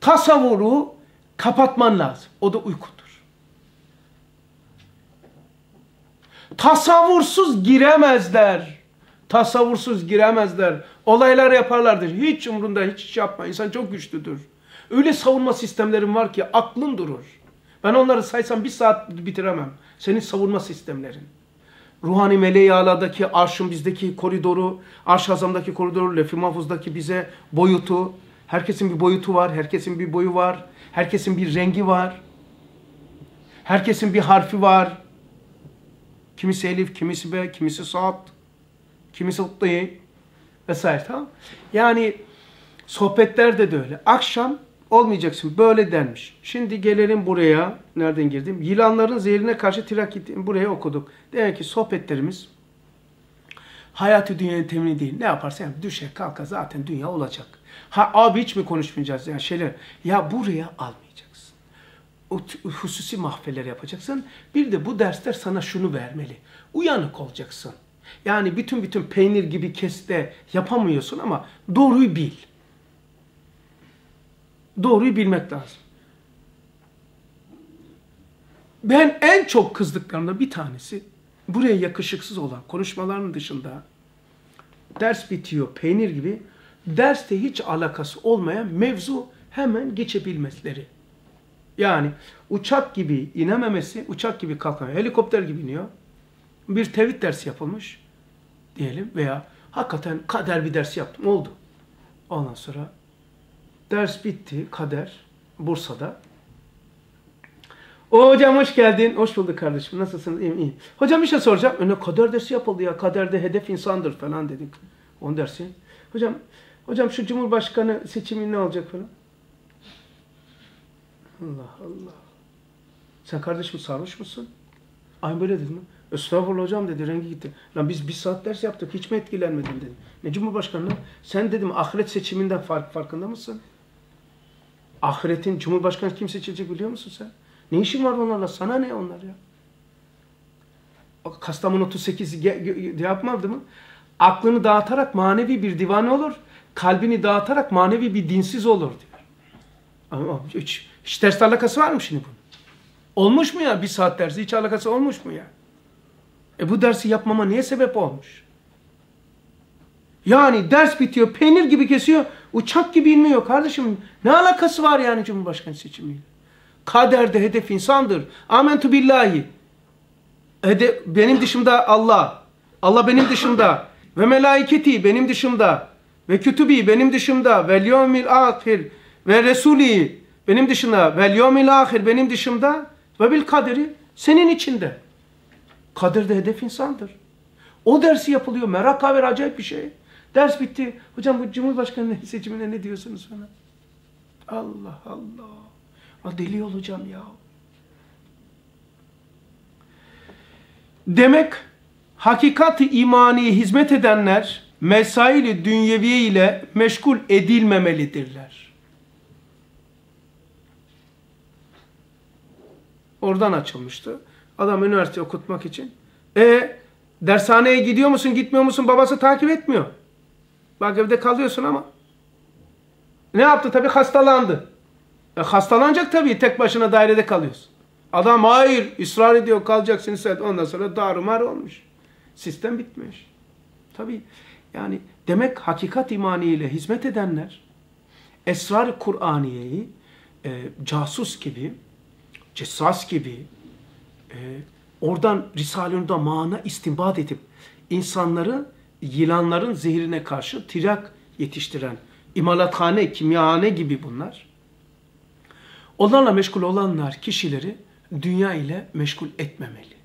Tasavvuru kapatman lazım. O da uykudur. Tasavvursuz giremezler. Tasavvursuz giremezler. Olaylar yaparlardır. Hiç umrunda hiç iş yapma. İnsan çok güçlüdür. Öyle savunma sistemlerin var ki aklın durur. Ben onları saysam bir saat bitiremem. Senin savunma sistemlerin. Ruhani meleği aladaki arşın bizdeki koridoru, arş azamdaki koridoru, lef-i mahfuzdaki bize boyutu. Herkesin bir boyutu var, herkesin bir boyu var, herkesin bir rengi var. Herkesin bir harfi var. Kimisi elif, kimisi be, kimisi saat, kimisi ıttıyı vesaire tamam Yani sohbetlerde de öyle. Akşam olmayacaksın böyle denmiş. Şimdi gelelim buraya. Nereden girdim? Yılanların zehrine karşı tirak buraya okuduk. Demek ki sohbetlerimiz hayatı dünyanın temini değil. Ne yaparsa yap, düşe kalka zaten dünya olacak. Ha abi hiç mi konuşmayacağız yani şeyler. Ya buraya almayacaksın. O hususi mahfeler yapacaksın. Bir de bu dersler sana şunu vermeli. Uyanık olacaksın. Yani bütün bütün peynir gibi keste yapamıyorsun ama doğruyu bil. Doğruyu bilmek lazım. Ben en çok kızdıklarımda bir tanesi buraya yakışıksız olan konuşmaların dışında ders bitiyor peynir gibi derste hiç alakası olmayan mevzu hemen geçebilmesleri. Yani uçak gibi inememesi, uçak gibi kalkamıyor, helikopter gibi iniyor. Bir tevhid dersi yapılmış diyelim veya hakikaten kader bir dersi yaptım oldu. Ondan sonra ders bitti, kader Bursa'da. O hocam hoş geldin. Hoş bulduk kardeşim. Nasılsınız? İyiyim, iyiyim. Hocam bir şey soracağım. Öne kader dersi yapıldı ya. Kaderde hedef insandır falan dedik. On dersi. Hocam, hocam şu Cumhurbaşkanı seçimi ne olacak falan? Allah Allah. Sen kardeşim sarhoş musun? Ay böyle dedim. Estağfurullah hocam dedi rengi gitti. Lan biz bir saat ders yaptık hiç mi etkilenmedin dedim. Ne Cumhurbaşkanı? Sen dedim ahiret seçiminden fark, farkında mısın? Ahiretin Cumhurbaşkanı kim seçilecek biliyor musun sen? Ne işin var onlarla? Sana ne onlar ya? Kastamonu 38 yapmadı mı? Aklını dağıtarak manevi bir divane olur. Kalbini dağıtarak manevi bir dinsiz olur diyor. Ama hiç, hiç ders alakası var mı şimdi bunun? Olmuş mu ya bir saat dersi? Hiç alakası olmuş mu ya? E bu dersi yapmama niye sebep olmuş? Yani ders bitiyor, peynir gibi kesiyor, uçak gibi inmiyor kardeşim. Ne alakası var yani Cumhurbaşkanı seçimiyle? Kaderde hedef insandır. Amentu billahi. Hede, benim dışımda Allah. Allah benim dışımda. Ve melaiketi benim dışımda. Ve kütübi benim dışımda. Ve yevmil ahir. Ve resuli benim dışında. Ve yevmil ahir benim dışımda. Ve bil kaderi senin içinde. Kaderde hedef insandır. O dersi yapılıyor. Merak haber acayip bir şey. Ders bitti. Hocam bu Cumhurbaşkanı seçimine ne diyorsunuz falan? Allah Allah. A deli olacağım ya. Demek hakikat-ı imaniye hizmet edenler mesaili dünyeviye ile meşgul edilmemelidirler. Oradan açılmıştı. Adam üniversite okutmak için. E dershaneye gidiyor musun gitmiyor musun babası takip etmiyor. Bak evde kalıyorsun ama. Ne yaptı tabii hastalandı. E, hastalanacak tabii tek başına dairede kalıyorsun. Adam hayır ısrar ediyor kalacaksın sen. Ondan sonra darumar olmuş. Sistem bitmiş. Tabii yani demek hakikat imaniyle hizmet edenler esrar-ı Kur'aniyeyi e, casus gibi, cessas gibi e, oradan Risale-i mana istinbat edip insanları yılanların zehrine karşı tirak yetiştiren imalathane, kimyahane gibi bunlar. Onlarla meşgul olanlar kişileri dünya ile meşgul etmemeli.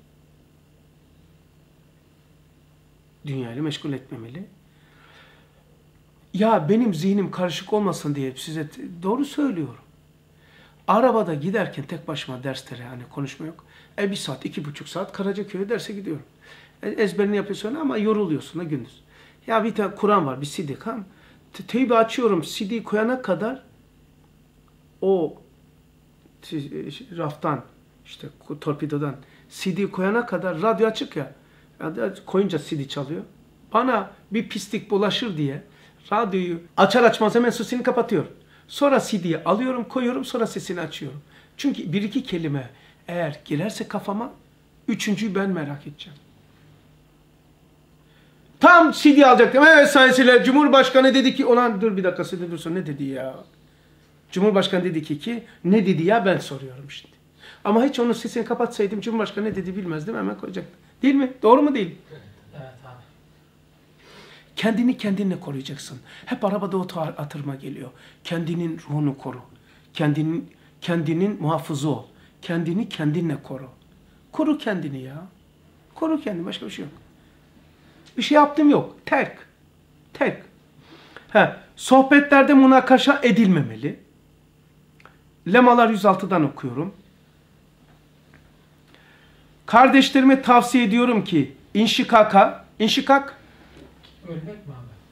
Dünya ile meşgul etmemeli. Ya benim zihnim karışık olmasın diye size doğru söylüyorum. Arabada giderken tek başıma derslere hani konuşma yok. E bir saat, iki buçuk saat Karaköy'e derse gidiyorum. E, ezberini yapıyorsun ama yoruluyorsun da gündüz. Ya bir tane Kur'an var, bir CD. Tamam. Teybi açıyorum, CD koyana kadar o raftan, işte torpidodan CD koyana kadar radyo açık ya. Koyunca CD çalıyor. Bana bir pislik bulaşır diye radyoyu açar açmaz hemen sesini kapatıyorum. Sonra CD'yi alıyorum koyuyorum sonra sesini açıyorum. Çünkü bir iki kelime eğer girerse kafama üçüncüyü ben merak edeceğim. Tam CD alacaktım. Evet sayın seyirciler, Cumhurbaşkanı dedi ki olan dur bir dakika CD dursun ne dedi ya? Cumhurbaşkanı dedi ki ki ne dedi ya ben soruyorum şimdi. Ama hiç onun sesini kapatsaydım Cumhurbaşkanı ne dedi bilmezdim hemen koyacaktım. Değil mi? Doğru mu değil? Evet abi. Kendini kendinle koruyacaksın. Hep arabada o atırma geliyor. Kendinin ruhunu koru. Kendinin kendinin muhafızı ol. Kendini kendinle koru. Koru kendini ya. Koru kendini. Başka bir şey yok. Bir şey yaptım yok. Terk. Terk. Ha, sohbetlerde münakaşa edilmemeli. Lemalar 106'dan okuyorum. Kardeşlerime tavsiye ediyorum ki inşikaka, inşikak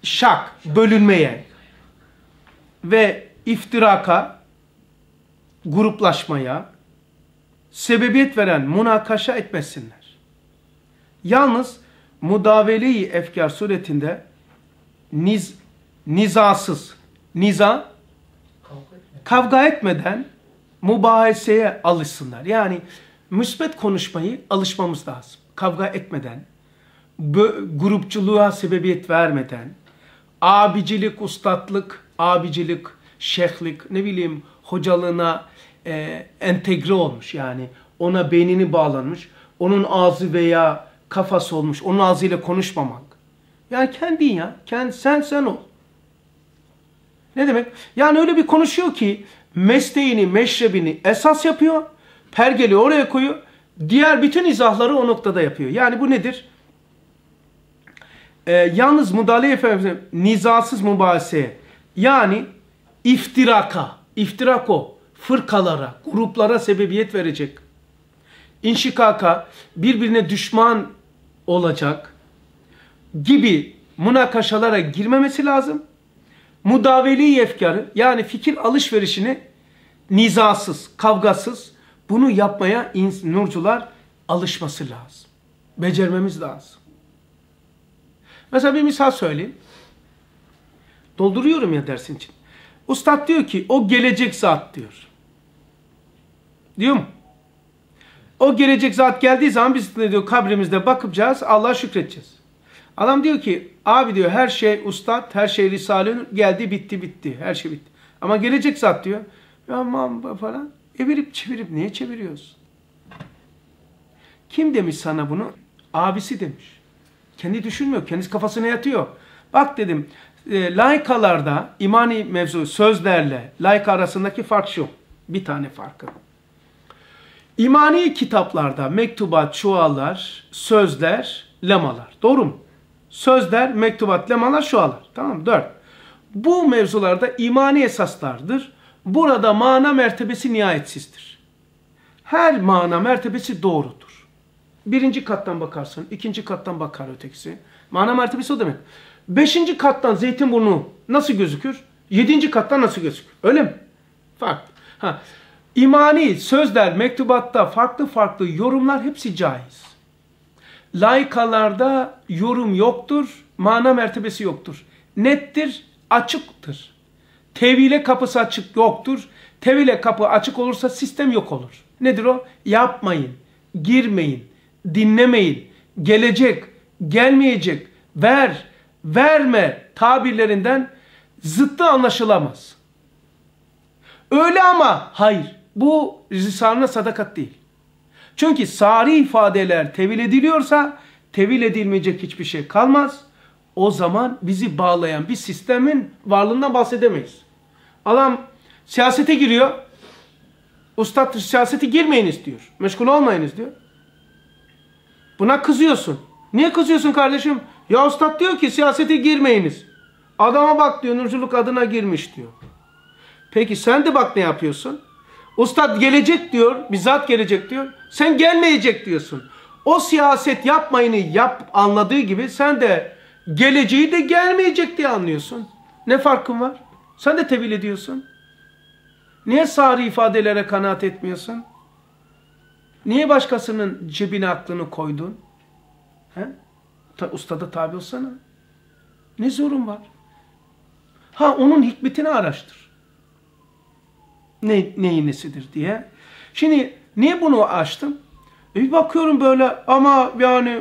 şak, bölünmeye ve iftiraka, gruplaşmaya sebebiyet veren münakaşa etmesinler. Yalnız mudavele-i efkar suretinde niz, nizasız, niza Kavga etmeden mubaheseye alışsınlar. Yani müsbet konuşmayı alışmamız lazım. Kavga etmeden, grupçuluğa sebebiyet vermeden, abicilik, ustatlık, abicilik, şeyhlik, ne bileyim hocalığına e, entegre olmuş. Yani ona beynini bağlanmış, onun ağzı veya kafası olmuş, onun ağzıyla konuşmamak. Yani kendin ya, kend, sen sen ol. Ne demek? Yani öyle bir konuşuyor ki mesleğini, meşrebini esas yapıyor. Pergeli oraya koyuyor. Diğer bütün izahları o noktada yapıyor. Yani bu nedir? Ee, yalnız müdahale efendim nizasız mübahiseye yani iftiraka, iftirak o fırkalara, gruplara sebebiyet verecek. İnşikaka, birbirine düşman olacak gibi münakaşalara girmemesi lazım mudaveli efkarı yani fikir alışverişini nizasız, kavgasız bunu yapmaya nurcular alışması lazım. Becermemiz lazım. Mesela bir misal söyleyeyim. Dolduruyorum ya dersin için. Ustad diyor ki o gelecek zat diyor. Diyor mu? O gelecek zat geldiği zaman biz de diyor kabrimizde bakacağız, Allah'a şükredeceğiz. Adam diyor ki abi diyor her şey ustad, her şey Risale-i Nur, geldi bitti bitti. Her şey bitti. Ama gelecek zat diyor. Aman falan. Evirip çevirip niye çeviriyorsun? Kim demiş sana bunu? Abisi demiş. Kendi düşünmüyor. Kendisi kafasına yatıyor. Bak dedim e, laikalarda imani mevzu sözlerle laika arasındaki fark şu. Bir tane farkı. İmani kitaplarda mektubat, çuvallar, sözler, lemalar. Doğru mu? Sözler, mektubat, lemalar, şualar. Tamam mı? Dört. Bu mevzularda imani esaslardır. Burada mana mertebesi nihayetsizdir. Her mana mertebesi doğrudur. Birinci kattan bakarsın, ikinci kattan bakar ötekisi. Mana mertebesi o demek. Beşinci kattan Zeytinburnu nasıl gözükür? Yedinci kattan nasıl gözükür? Öyle mi? Farklı. Ha. İmani sözler, mektubatta farklı farklı yorumlar hepsi caiz. Laikalarda yorum yoktur, mana mertebesi yoktur. Nettir, açıktır. Tevhile kapısı açık yoktur. Tevhile kapı açık olursa sistem yok olur. Nedir o? Yapmayın, girmeyin, dinlemeyin, gelecek, gelmeyecek, ver, verme tabirlerinden zıttı anlaşılamaz. Öyle ama hayır. Bu risalına sadakat değil. Çünkü sari ifadeler tevil ediliyorsa tevil edilmeyecek hiçbir şey kalmaz. O zaman bizi bağlayan bir sistemin varlığından bahsedemeyiz. Adam siyasete giriyor. Ustad siyasete girmeyiniz diyor. Meşgul olmayınız diyor. Buna kızıyorsun. Niye kızıyorsun kardeşim? Ya ustad diyor ki siyasete girmeyiniz. Adama bak diyor nurculuk adına girmiş diyor. Peki sen de bak ne yapıyorsun? Ustad gelecek diyor, bizzat gelecek diyor. Sen gelmeyecek diyorsun. O siyaset yapmayını yap anladığı gibi sen de geleceği de gelmeyecek diye anlıyorsun. Ne farkın var? Sen de tevil ediyorsun. Niye sari ifadelere kanaat etmiyorsun? Niye başkasının cebine aklını koydun? He? Ta, ustada tabi olsana. Ne zorun var? Ha onun hikmetini araştır. Ne, neyin nesidir diye. Şimdi niye bunu açtım? E bir bakıyorum böyle ama yani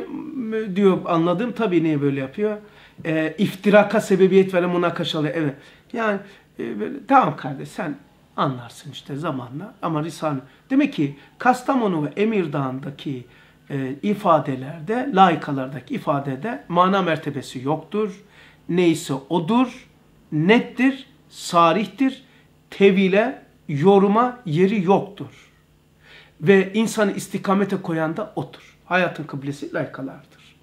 diyor anladım tabii niye böyle yapıyor. E, iftiraka sebebiyet veren münakaşalı evet. Yani e, böyle, tamam kardeş sen anlarsın işte zamanla ama Risale demek ki Kastamonu ve Emirdağ'ındaki e, ifadelerde, laikalardaki ifadede mana mertebesi yoktur. Neyse odur, nettir, sarihtir, tevile, yoruma yeri yoktur. Ve insanı istikamete koyan da odur. Hayatın kıblesi laykalardır.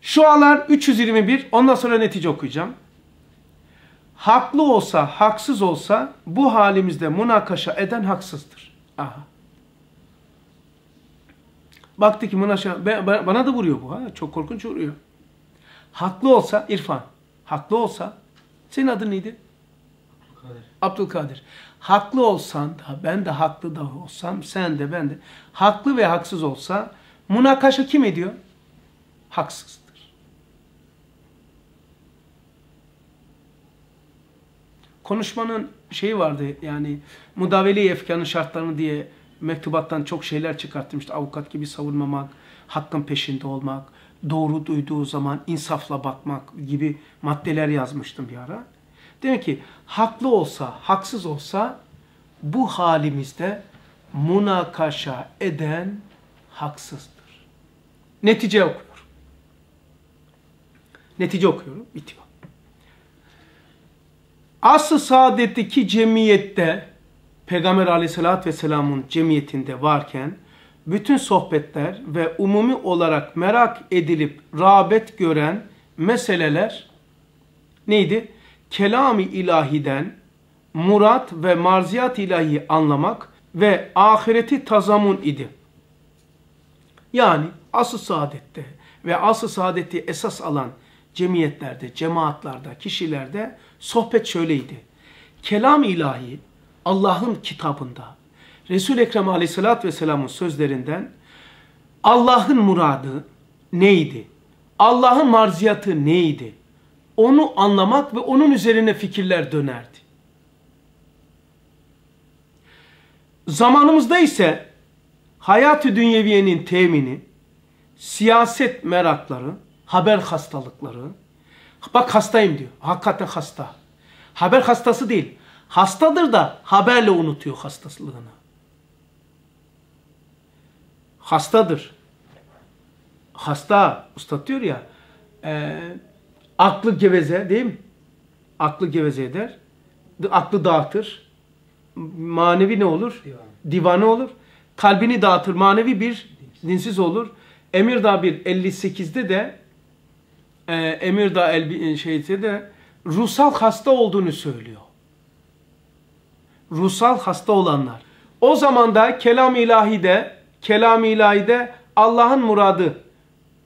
Şualar 321, ondan sonra netice okuyacağım. Haklı olsa, haksız olsa bu halimizde münakaşa eden haksızdır. Aha. Baktı ki münakaşa, bana da vuruyor bu ha, çok korkunç vuruyor. Haklı olsa, İrfan, haklı olsa, senin adın neydi? Kadir. Abdülkadir. Haklı olsan da, ben de haklı da olsam, sen de ben de, haklı ve haksız olsa, münakaşa kim ediyor? Haksızdır. Konuşmanın şeyi vardı yani mudaveli efkanın şartlarını diye mektubattan çok şeyler çıkarttım. İşte avukat gibi savunmamak, hakkın peşinde olmak, doğru duyduğu zaman insafla bakmak gibi maddeler yazmıştım bir ara. Demek ki haklı olsa, haksız olsa bu halimizde münakaşa eden haksızdır. Netice okuyorum. Netice okuyorum. Bitiyor. Asıl saadetteki cemiyette Peygamber aleyhissalatü vesselamın cemiyetinde varken bütün sohbetler ve umumi olarak merak edilip rağbet gören meseleler neydi? Kelam-ı ilahiden murat ve marziyat ilahi anlamak ve ahireti tazamun idi. Yani asıl saadette ve asıl saadeti esas alan cemiyetlerde, cemaatlerde, kişilerde sohbet şöyleydi. Kelam ilahi Allah'ın kitabında, Resul-i Ekrem aleyhissalatü vesselamın sözlerinden Allah'ın muradı neydi? Allah'ın marziyatı neydi? Onu anlamak ve onun üzerine fikirler dönerdi. Zamanımızda ise hayat-ı dünyeviyenin temini, siyaset merakları, haber hastalıkları, bak hastayım diyor, hakikaten hasta. Haber hastası değil, hastadır da haberle unutuyor hastalığını. Hastadır. Hasta, usta diyor ya, e, aklı geveze değil mi? Aklı geveze eder, aklı dağıtır, manevi ne olur? Divan. Divanı olur. Kalbini dağıtır, manevi bir dinsiz olur. Emirdağ 1 58'de de e, Emirdağ el şeyde de ruhsal hasta olduğunu söylüyor. Ruhsal hasta olanlar. O zaman da kelam ilahide, kelam ilahide Allah'ın muradı,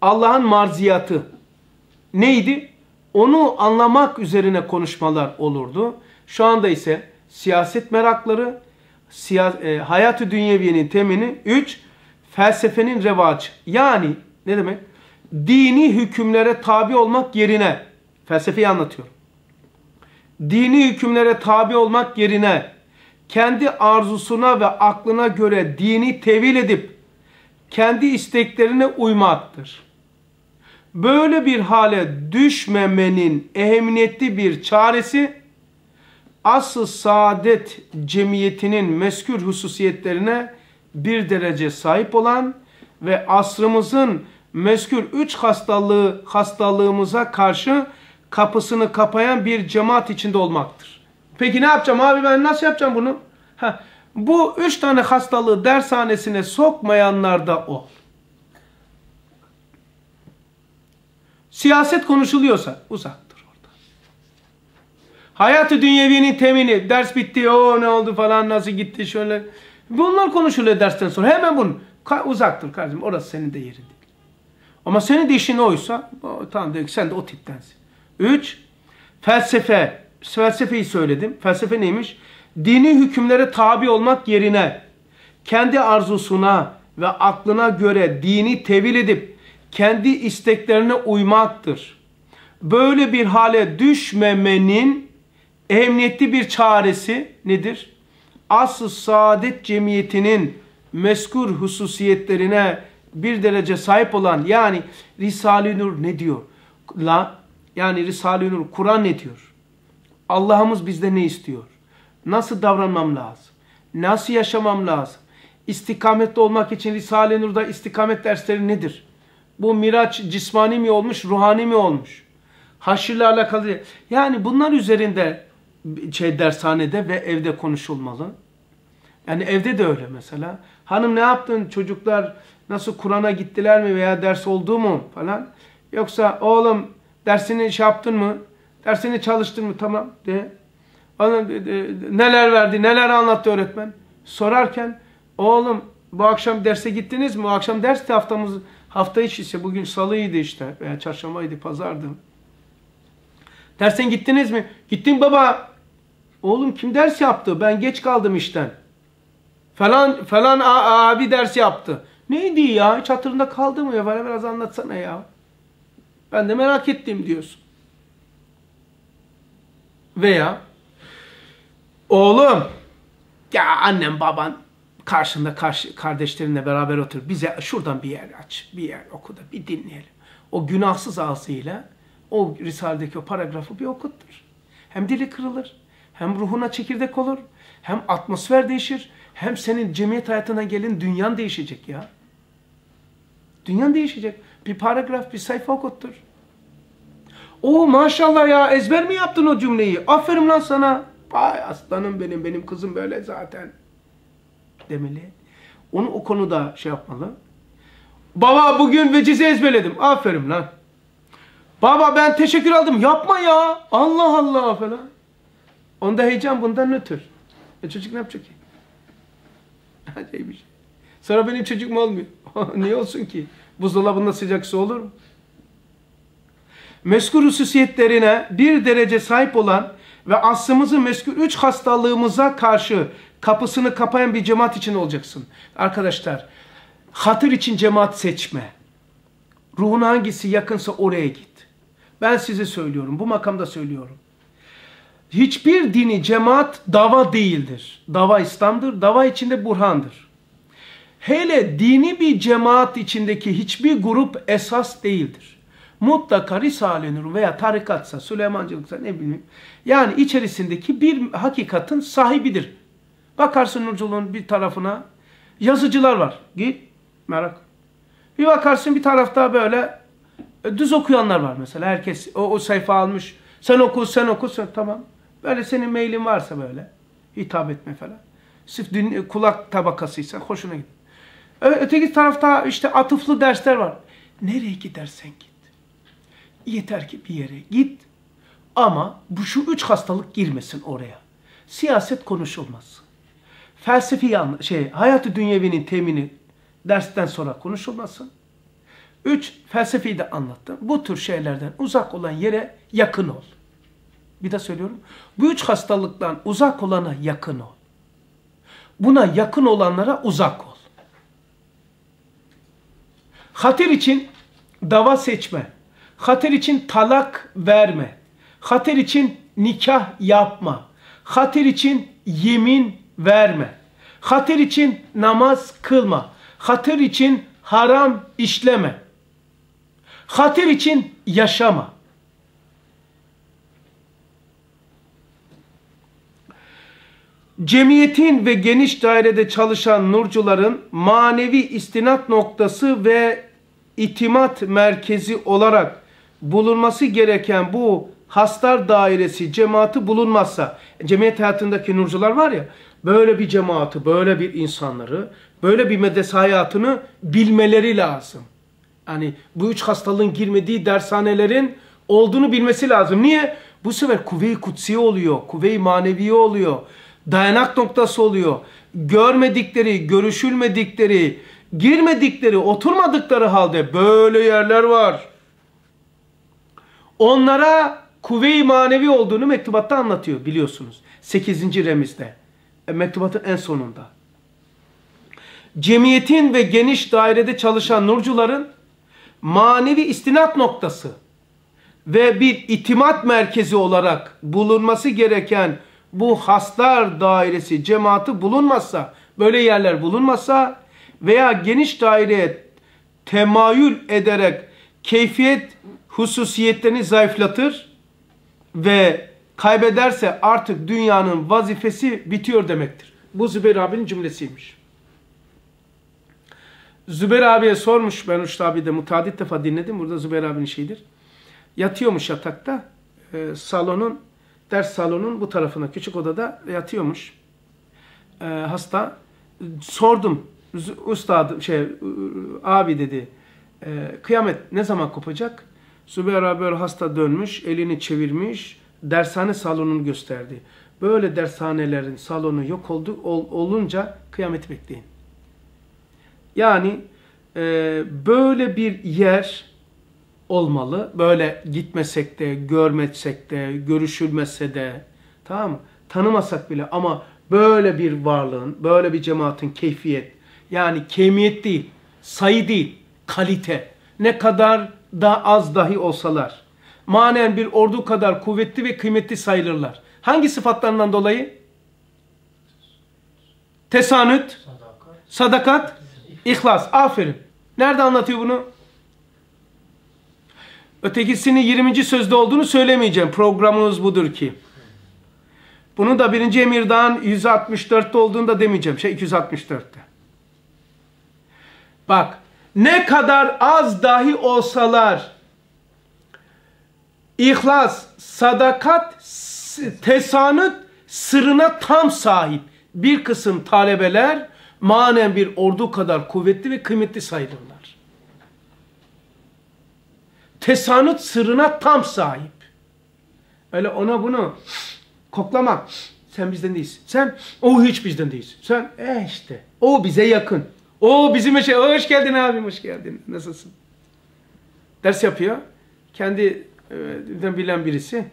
Allah'ın marziyatı neydi? Onu anlamak üzerine konuşmalar olurdu. Şu anda ise siyaset merakları, siya, e, hayat-ı dünyeviyenin temini 3. Felsefenin revacı. Yani ne demek? Dini hükümlere tabi olmak yerine, felsefeyi anlatıyorum. Dini hükümlere tabi olmak yerine, kendi arzusuna ve aklına göre dini tevil edip, kendi isteklerine uymaktır. Böyle bir hale düşmemenin ehemmiyetli bir çaresi, asıl saadet cemiyetinin meskür hususiyetlerine bir derece sahip olan ve asrımızın meskür üç hastalığı hastalığımıza karşı kapısını kapayan bir cemaat içinde olmaktır. Peki ne yapacağım abi ben nasıl yapacağım bunu? Heh, bu üç tane hastalığı dershanesine sokmayanlar da o. Siyaset konuşuluyorsa uzaktır orada. Hayatı dünyeviyenin temini, ders bitti, o ne oldu falan, nasıl gitti şöyle. Bunlar konuşuluyor dersten sonra. Hemen bunu. Uzaktır kardeşim, orası senin de yerin değil. Ama senin de işin oysa, tamam diyor sen de o tiptensin. Üç, felsefe. Felsefeyi söyledim. Felsefe neymiş? Dini hükümlere tabi olmak yerine kendi arzusuna ve aklına göre dini tevil edip kendi isteklerine uymaktır. Böyle bir hale düşmemenin emniyetli bir çaresi nedir? Asıl saadet cemiyetinin meskur hususiyetlerine bir derece sahip olan yani Risale-i Nur ne diyor? La, yani Risale-i Nur Kur'an ne diyor? Allah'ımız bizde ne istiyor? Nasıl davranmam lazım? Nasıl yaşamam lazım? İstikametli olmak için Risale-i Nur'da istikamet dersleri nedir? Bu miraç cismani mi olmuş, ruhani mi olmuş? Haşirle alakalı. Yani bunlar üzerinde şey dershanede ve evde konuşulmalı. Yani evde de öyle mesela. Hanım ne yaptın? Çocuklar nasıl Kur'an'a gittiler mi veya ders oldu mu falan. Yoksa oğlum dersini şey yaptın mı? Dersini çalıştın mı? Tamam de. De, de, neler verdi, neler anlattı öğretmen? Sorarken oğlum bu akşam derse gittiniz mi? Bu akşam derste haftamız hafta içi bugün salıydı işte veya çarşambaydı, pazardı. Dersen gittiniz mi? Gittim baba. Oğlum kim ders yaptı? Ben geç kaldım işten. Falan falan abi ders yaptı. Neydi ya? Hiç hatırında kaldı mı ya? Bana biraz anlatsana ya. Ben de merak ettim diyorsun. Veya oğlum ya annem baban karşında karşı kardeşlerinle beraber otur. Bize şuradan bir yer aç. Bir yer oku da bir dinleyelim. O günahsız ağzıyla o Risale'deki o paragrafı bir okuttur. Hem dili kırılır, hem ruhuna çekirdek olur, hem atmosfer değişir, hem senin cemiyet hayatına gelin dünyan değişecek ya. Dünyan değişecek. Bir paragraf, bir sayfa okuttur. O maşallah ya ezber mi yaptın o cümleyi? Aferin lan sana. Vay aslanım benim, benim kızım böyle zaten. Demeli. Onu o konuda şey yapmalı. Baba bugün vecize ezberledim. Aferin lan. Baba ben teşekkür aldım. Yapma ya. Allah Allah falan. Onda heyecan bundan nötr. E çocuk ne yapacak ki? Acayip bir şey. Sonra benim çocuk mu olmuyor? Niye olsun ki? Buzdolabında sıcak su olur mu? Meskul hususiyetlerine bir derece sahip olan ve aslımızı meskul üç hastalığımıza karşı kapısını kapayan bir cemaat için olacaksın. Arkadaşlar, hatır için cemaat seçme. Ruhuna hangisi yakınsa oraya git. Ben size söylüyorum, bu makamda söylüyorum. Hiçbir dini cemaat dava değildir. Dava İslam'dır, dava içinde burhandır. Hele dini bir cemaat içindeki hiçbir grup esas değildir. Mutlaka Risale-i Nur veya tarikatsa, Süleymancılıksa ne bileyim. Yani içerisindeki bir hakikatin sahibidir. Bakarsın Nurculuğun bir tarafına yazıcılar var. Git merak. Bir bakarsın bir tarafta böyle e, düz okuyanlar var mesela. Herkes o, o sayfa almış. Sen oku, sen oku, sen tamam. Böyle senin mailin varsa böyle hitap etme falan. Sırf din, kulak tabakasıysa hoşuna gider. Öteki tarafta işte atıflı dersler var. Nereye gidersen git. Yeter ki bir yere git. Ama bu şu üç hastalık girmesin oraya. Siyaset konuşulmaz. Felsefi şey, hayatı dünyevinin temini dersten sonra konuşulmasın. Üç, felsefeyi de anlattım. Bu tür şeylerden uzak olan yere yakın ol. Bir de söylüyorum. Bu üç hastalıktan uzak olana yakın ol. Buna yakın olanlara uzak ol. Hatır için dava seçme. Hatır için talak verme. Hatır için nikah yapma. Hatır için yemin verme. Hatır için namaz kılma. Hatır için haram işleme. Hatır için yaşama. Cemiyetin ve geniş dairede çalışan nurcuların manevi istinat noktası ve itimat merkezi olarak bulunması gereken bu hastar dairesi, cemaati bulunmazsa, cemiyet hayatındaki nurcular var ya, böyle bir cemaati, böyle bir insanları, böyle bir medrese hayatını bilmeleri lazım. Yani bu üç hastalığın girmediği dershanelerin olduğunu bilmesi lazım. Niye? Bu sefer kuvve-i kutsi oluyor, kuvve-i manevi oluyor, dayanak noktası oluyor. Görmedikleri, görüşülmedikleri, girmedikleri, oturmadıkları halde böyle yerler var. Onlara kuvve-i manevi olduğunu mektubatta anlatıyor biliyorsunuz. 8. remizde. E, mektubatın en sonunda. cemiyetin ve geniş dairede çalışan nurcuların manevi istinat noktası ve bir itimat merkezi olarak bulunması gereken bu haslar dairesi, cemaati bulunmazsa, böyle yerler bulunmazsa veya geniş daireye temayül ederek keyfiyet hususiyetlerini zayıflatır ve kaybederse artık dünyanın vazifesi bitiyor demektir. Bu Zübeyir abinin cümlesiymiş. Zübeyir abiye sormuş, ben Uçta abi de mutadit defa dinledim, burada Zübeyir abinin şeyidir. Yatıyormuş yatakta, e, salonun, ders salonun bu tarafına, küçük odada yatıyormuş. E, hasta, sordum, ustadım, şey, abi dedi, e, kıyamet ne zaman kopacak? Zübeyir abi hasta dönmüş, elini çevirmiş, dershane salonunu gösterdi. Böyle dershanelerin salonu yok oldu, ol, olunca kıyamet bekleyin. Yani e, böyle bir yer olmalı. Böyle gitmesek de, görmesek de, görüşülmese de, tamam? Tanımasak bile ama böyle bir varlığın, böyle bir cemaatin keyfiyet, yani kemiyet değil, sayı değil, kalite. Ne kadar da az dahi olsalar, manen bir ordu kadar kuvvetli ve kıymetli sayılırlar. Hangi sıfatlarından dolayı? Tesanüt, Sadakat. ihlas. Aferin. Nerede anlatıyor bunu? Ötekisini 20. sözde olduğunu söylemeyeceğim. Programımız budur ki. Bunu da 1. Emirdağ'ın 164'te olduğunu da demeyeceğim. Şey 264'te. Bak ne kadar az dahi olsalar ihlas, sadakat, tesanüt sırrına tam sahip bir kısım talebeler manen bir ordu kadar kuvvetli ve kıymetli sayılırlar. Tesanüt sırrına tam sahip. Öyle ona bunu koklamak. Sen bizden değilsin. Sen o hiç bizden değilsin. Sen e işte o bize yakın. O bizim şey. Hoş geldin abim hoş geldin. Nasılsın? Ders yapıyor. Kendi e, bilen birisi.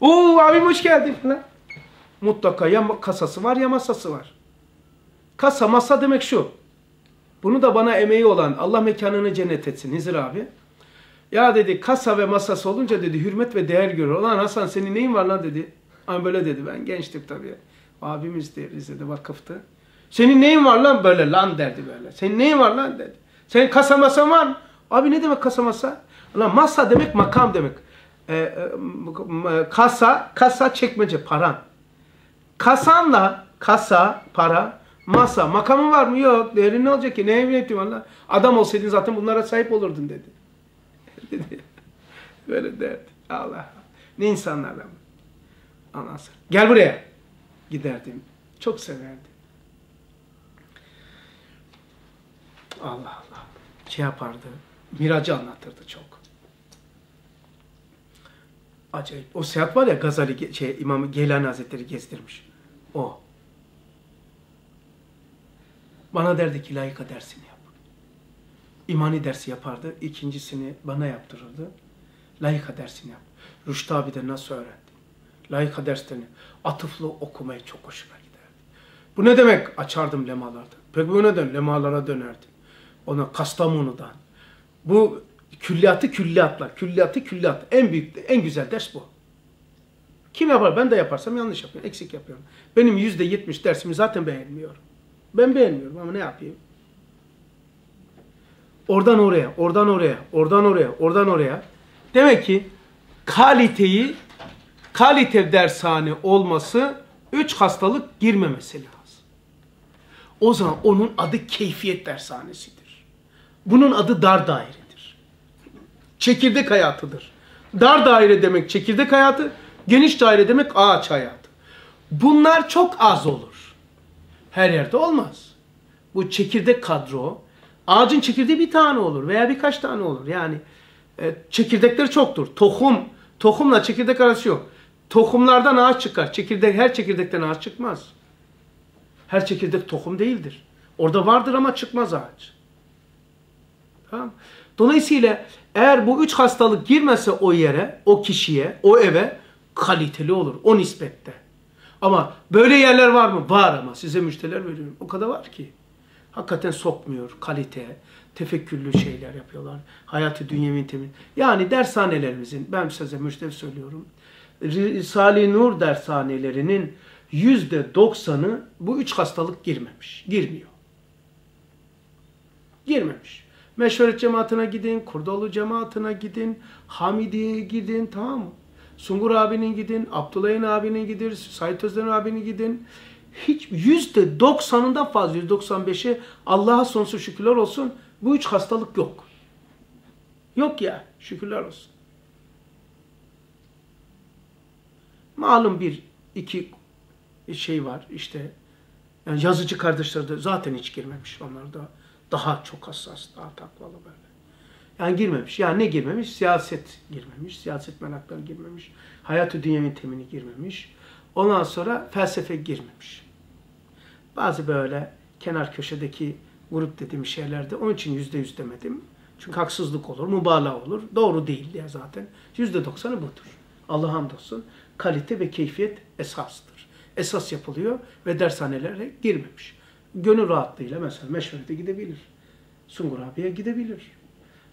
Oo abim hoş geldin falan. Mutlaka ya kasası var ya masası var. Kasa masa demek şu. Bunu da bana emeği olan Allah mekanını cennet etsin Hizir abi. Ya dedi kasa ve masası olunca dedi hürmet ve değer görür. Ulan Hasan senin neyin var lan dedi. Ama böyle dedi ben gençtik tabii. Abimizdi Rize'de vakıftı. Senin neyin var lan böyle lan derdi böyle. Senin neyin var lan dedi. Senin kasa masa var mı? Abi ne demek kasa masa? Lan masa demek makam demek. Ee, e, kasa, kasa çekmece paran. Kasanla kasa, para, masa. Makamın var mı? Yok. Değerin ne olacak ki? Ne emniyetin var lan? Adam olsaydın zaten bunlara sahip olurdun dedi. Böyle derdi. Allah. Ne insanlarla? Ondan sonra. Gel buraya. Giderdim. Çok severdim. Allah Allah. Şey yapardı. Miracı anlatırdı çok. Acayip. O seyahat var ya Gazali şey İmam Geylani Hazretleri gezdirmiş. O. Bana derdi ki layıka dersini yap. İmani dersi yapardı. İkincisini bana yaptırırdı. Layıka dersini yap. Rüştü abi de nasıl öğrendi? Layıka derslerini atıflı okumayı çok hoşuma giderdi. Bu ne demek? Açardım lemalarda. Peki bu neden? Lemalara dönerdim. Ona Kastamonu'dan. Bu külliyatı külliyatla. Külliyatı külliyat. En büyük, en güzel ders bu. Kim yapar? Ben de yaparsam yanlış yapıyorum. Eksik yapıyorum. Benim yüzde yetmiş dersimi zaten beğenmiyorum. Ben beğenmiyorum ama ne yapayım? Oradan oraya, oradan oraya, oradan oraya, oradan oraya. Demek ki kaliteyi, kalite dershane olması üç hastalık girmemesi lazım. O zaman onun adı keyfiyet dershanesidir. Bunun adı dar dairedir. Çekirdek hayatıdır. Dar daire demek çekirdek hayatı, geniş daire demek ağaç hayatı. Bunlar çok az olur. Her yerde olmaz. Bu çekirdek kadro, ağacın çekirdeği bir tane olur veya birkaç tane olur. Yani e, çekirdekleri çoktur. Tohum, tohumla çekirdek arası yok. Tohumlardan ağaç çıkar. Çekirdek, her çekirdekten ağaç çıkmaz. Her çekirdek tohum değildir. Orada vardır ama çıkmaz ağaç. Tamam. Dolayısıyla eğer bu üç hastalık girmese o yere, o kişiye, o eve kaliteli olur. O nispette. Ama böyle yerler var mı? Var ama size müşteriler veriyorum. O kadar var ki. Hakikaten sokmuyor kalite, tefekkürlü şeyler yapıyorlar. Hayatı dünyevi temin. Yani dershanelerimizin, ben size müjde söylüyorum. Risale-i Nur dershanelerinin yüzde doksanı bu üç hastalık girmemiş, girmiyor. Girmemiş. Meşveret cemaatine gidin, Kurdalı cemaatine gidin, Hamidiye'ye gidin tamam mı? Sungur abinin gidin, Abdülhayin abinin gidin, Said Özdemir abinin gidin. Hiç yüzde doksanından fazla, yüzde doksan beşi Allah'a sonsuz şükürler olsun bu üç hastalık yok. Yok ya şükürler olsun. Malum bir iki şey var işte yani yazıcı kardeşler de zaten hiç girmemiş. Onlar da daha çok hassas, daha takvalı böyle. Yani girmemiş. Yani ne girmemiş? Siyaset girmemiş. Siyaset merakları girmemiş. Hayatı dünyevi temini girmemiş. Ondan sonra felsefe girmemiş. Bazı böyle kenar köşedeki grup dediğim şeylerde onun için yüzde yüz demedim. Çünkü haksızlık olur, mübalağa olur. Doğru değil diye zaten. Yüzde doksanı budur. Allah hamdolsun. Kalite ve keyfiyet esastır. Esas yapılıyor ve dershanelere girmemiş. Gönül rahatlığıyla mesela meşverete gidebilir. Sungur abiye gidebilir.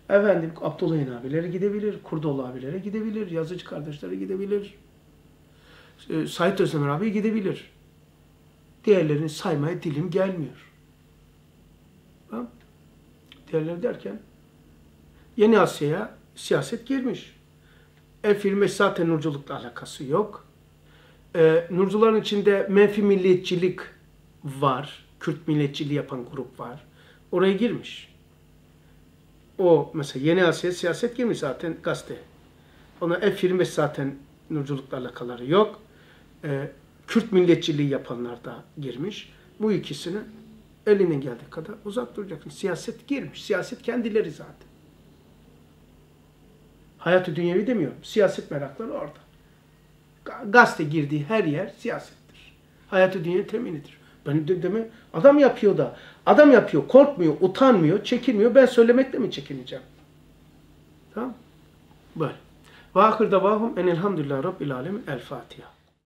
Efendim Abdülhayin abileri gidebilir. Kurdoğlu abilere gidebilir. Yazıcı kardeşlere gidebilir. E, Said Özdemir abi gidebilir. Diğerlerini saymaya dilim gelmiyor. Tamam. Diğerleri derken Yeni Asya'ya siyaset girmiş. Efil zaten nurculukla alakası yok. Ee, nurcuların içinde menfi milliyetçilik var. Kürt milliyetçiliği yapan grup var. Oraya girmiş. O mesela Yeni Asya siyaset girmiş zaten gazete. Ona F25 zaten nurculukla alakaları yok. Ee, Kürt milliyetçiliği yapanlar da girmiş. Bu ikisini elinden geldiği kadar uzak duracaksın. Siyaset girmiş. Siyaset kendileri zaten. Hayatı dünyevi demiyorum. Siyaset merakları orada. Ga- Gazete girdiği her yer siyasettir. Hayatı dünya teminidir. Ben de, deme, adam yapıyor da, adam yapıyor, korkmuyor, utanmıyor, çekinmiyor. Ben söylemekle mi çekineceğim? Tamam Böyle. Ve ahir davahum enelhamdülillah rabbil alemin. El Fatiha.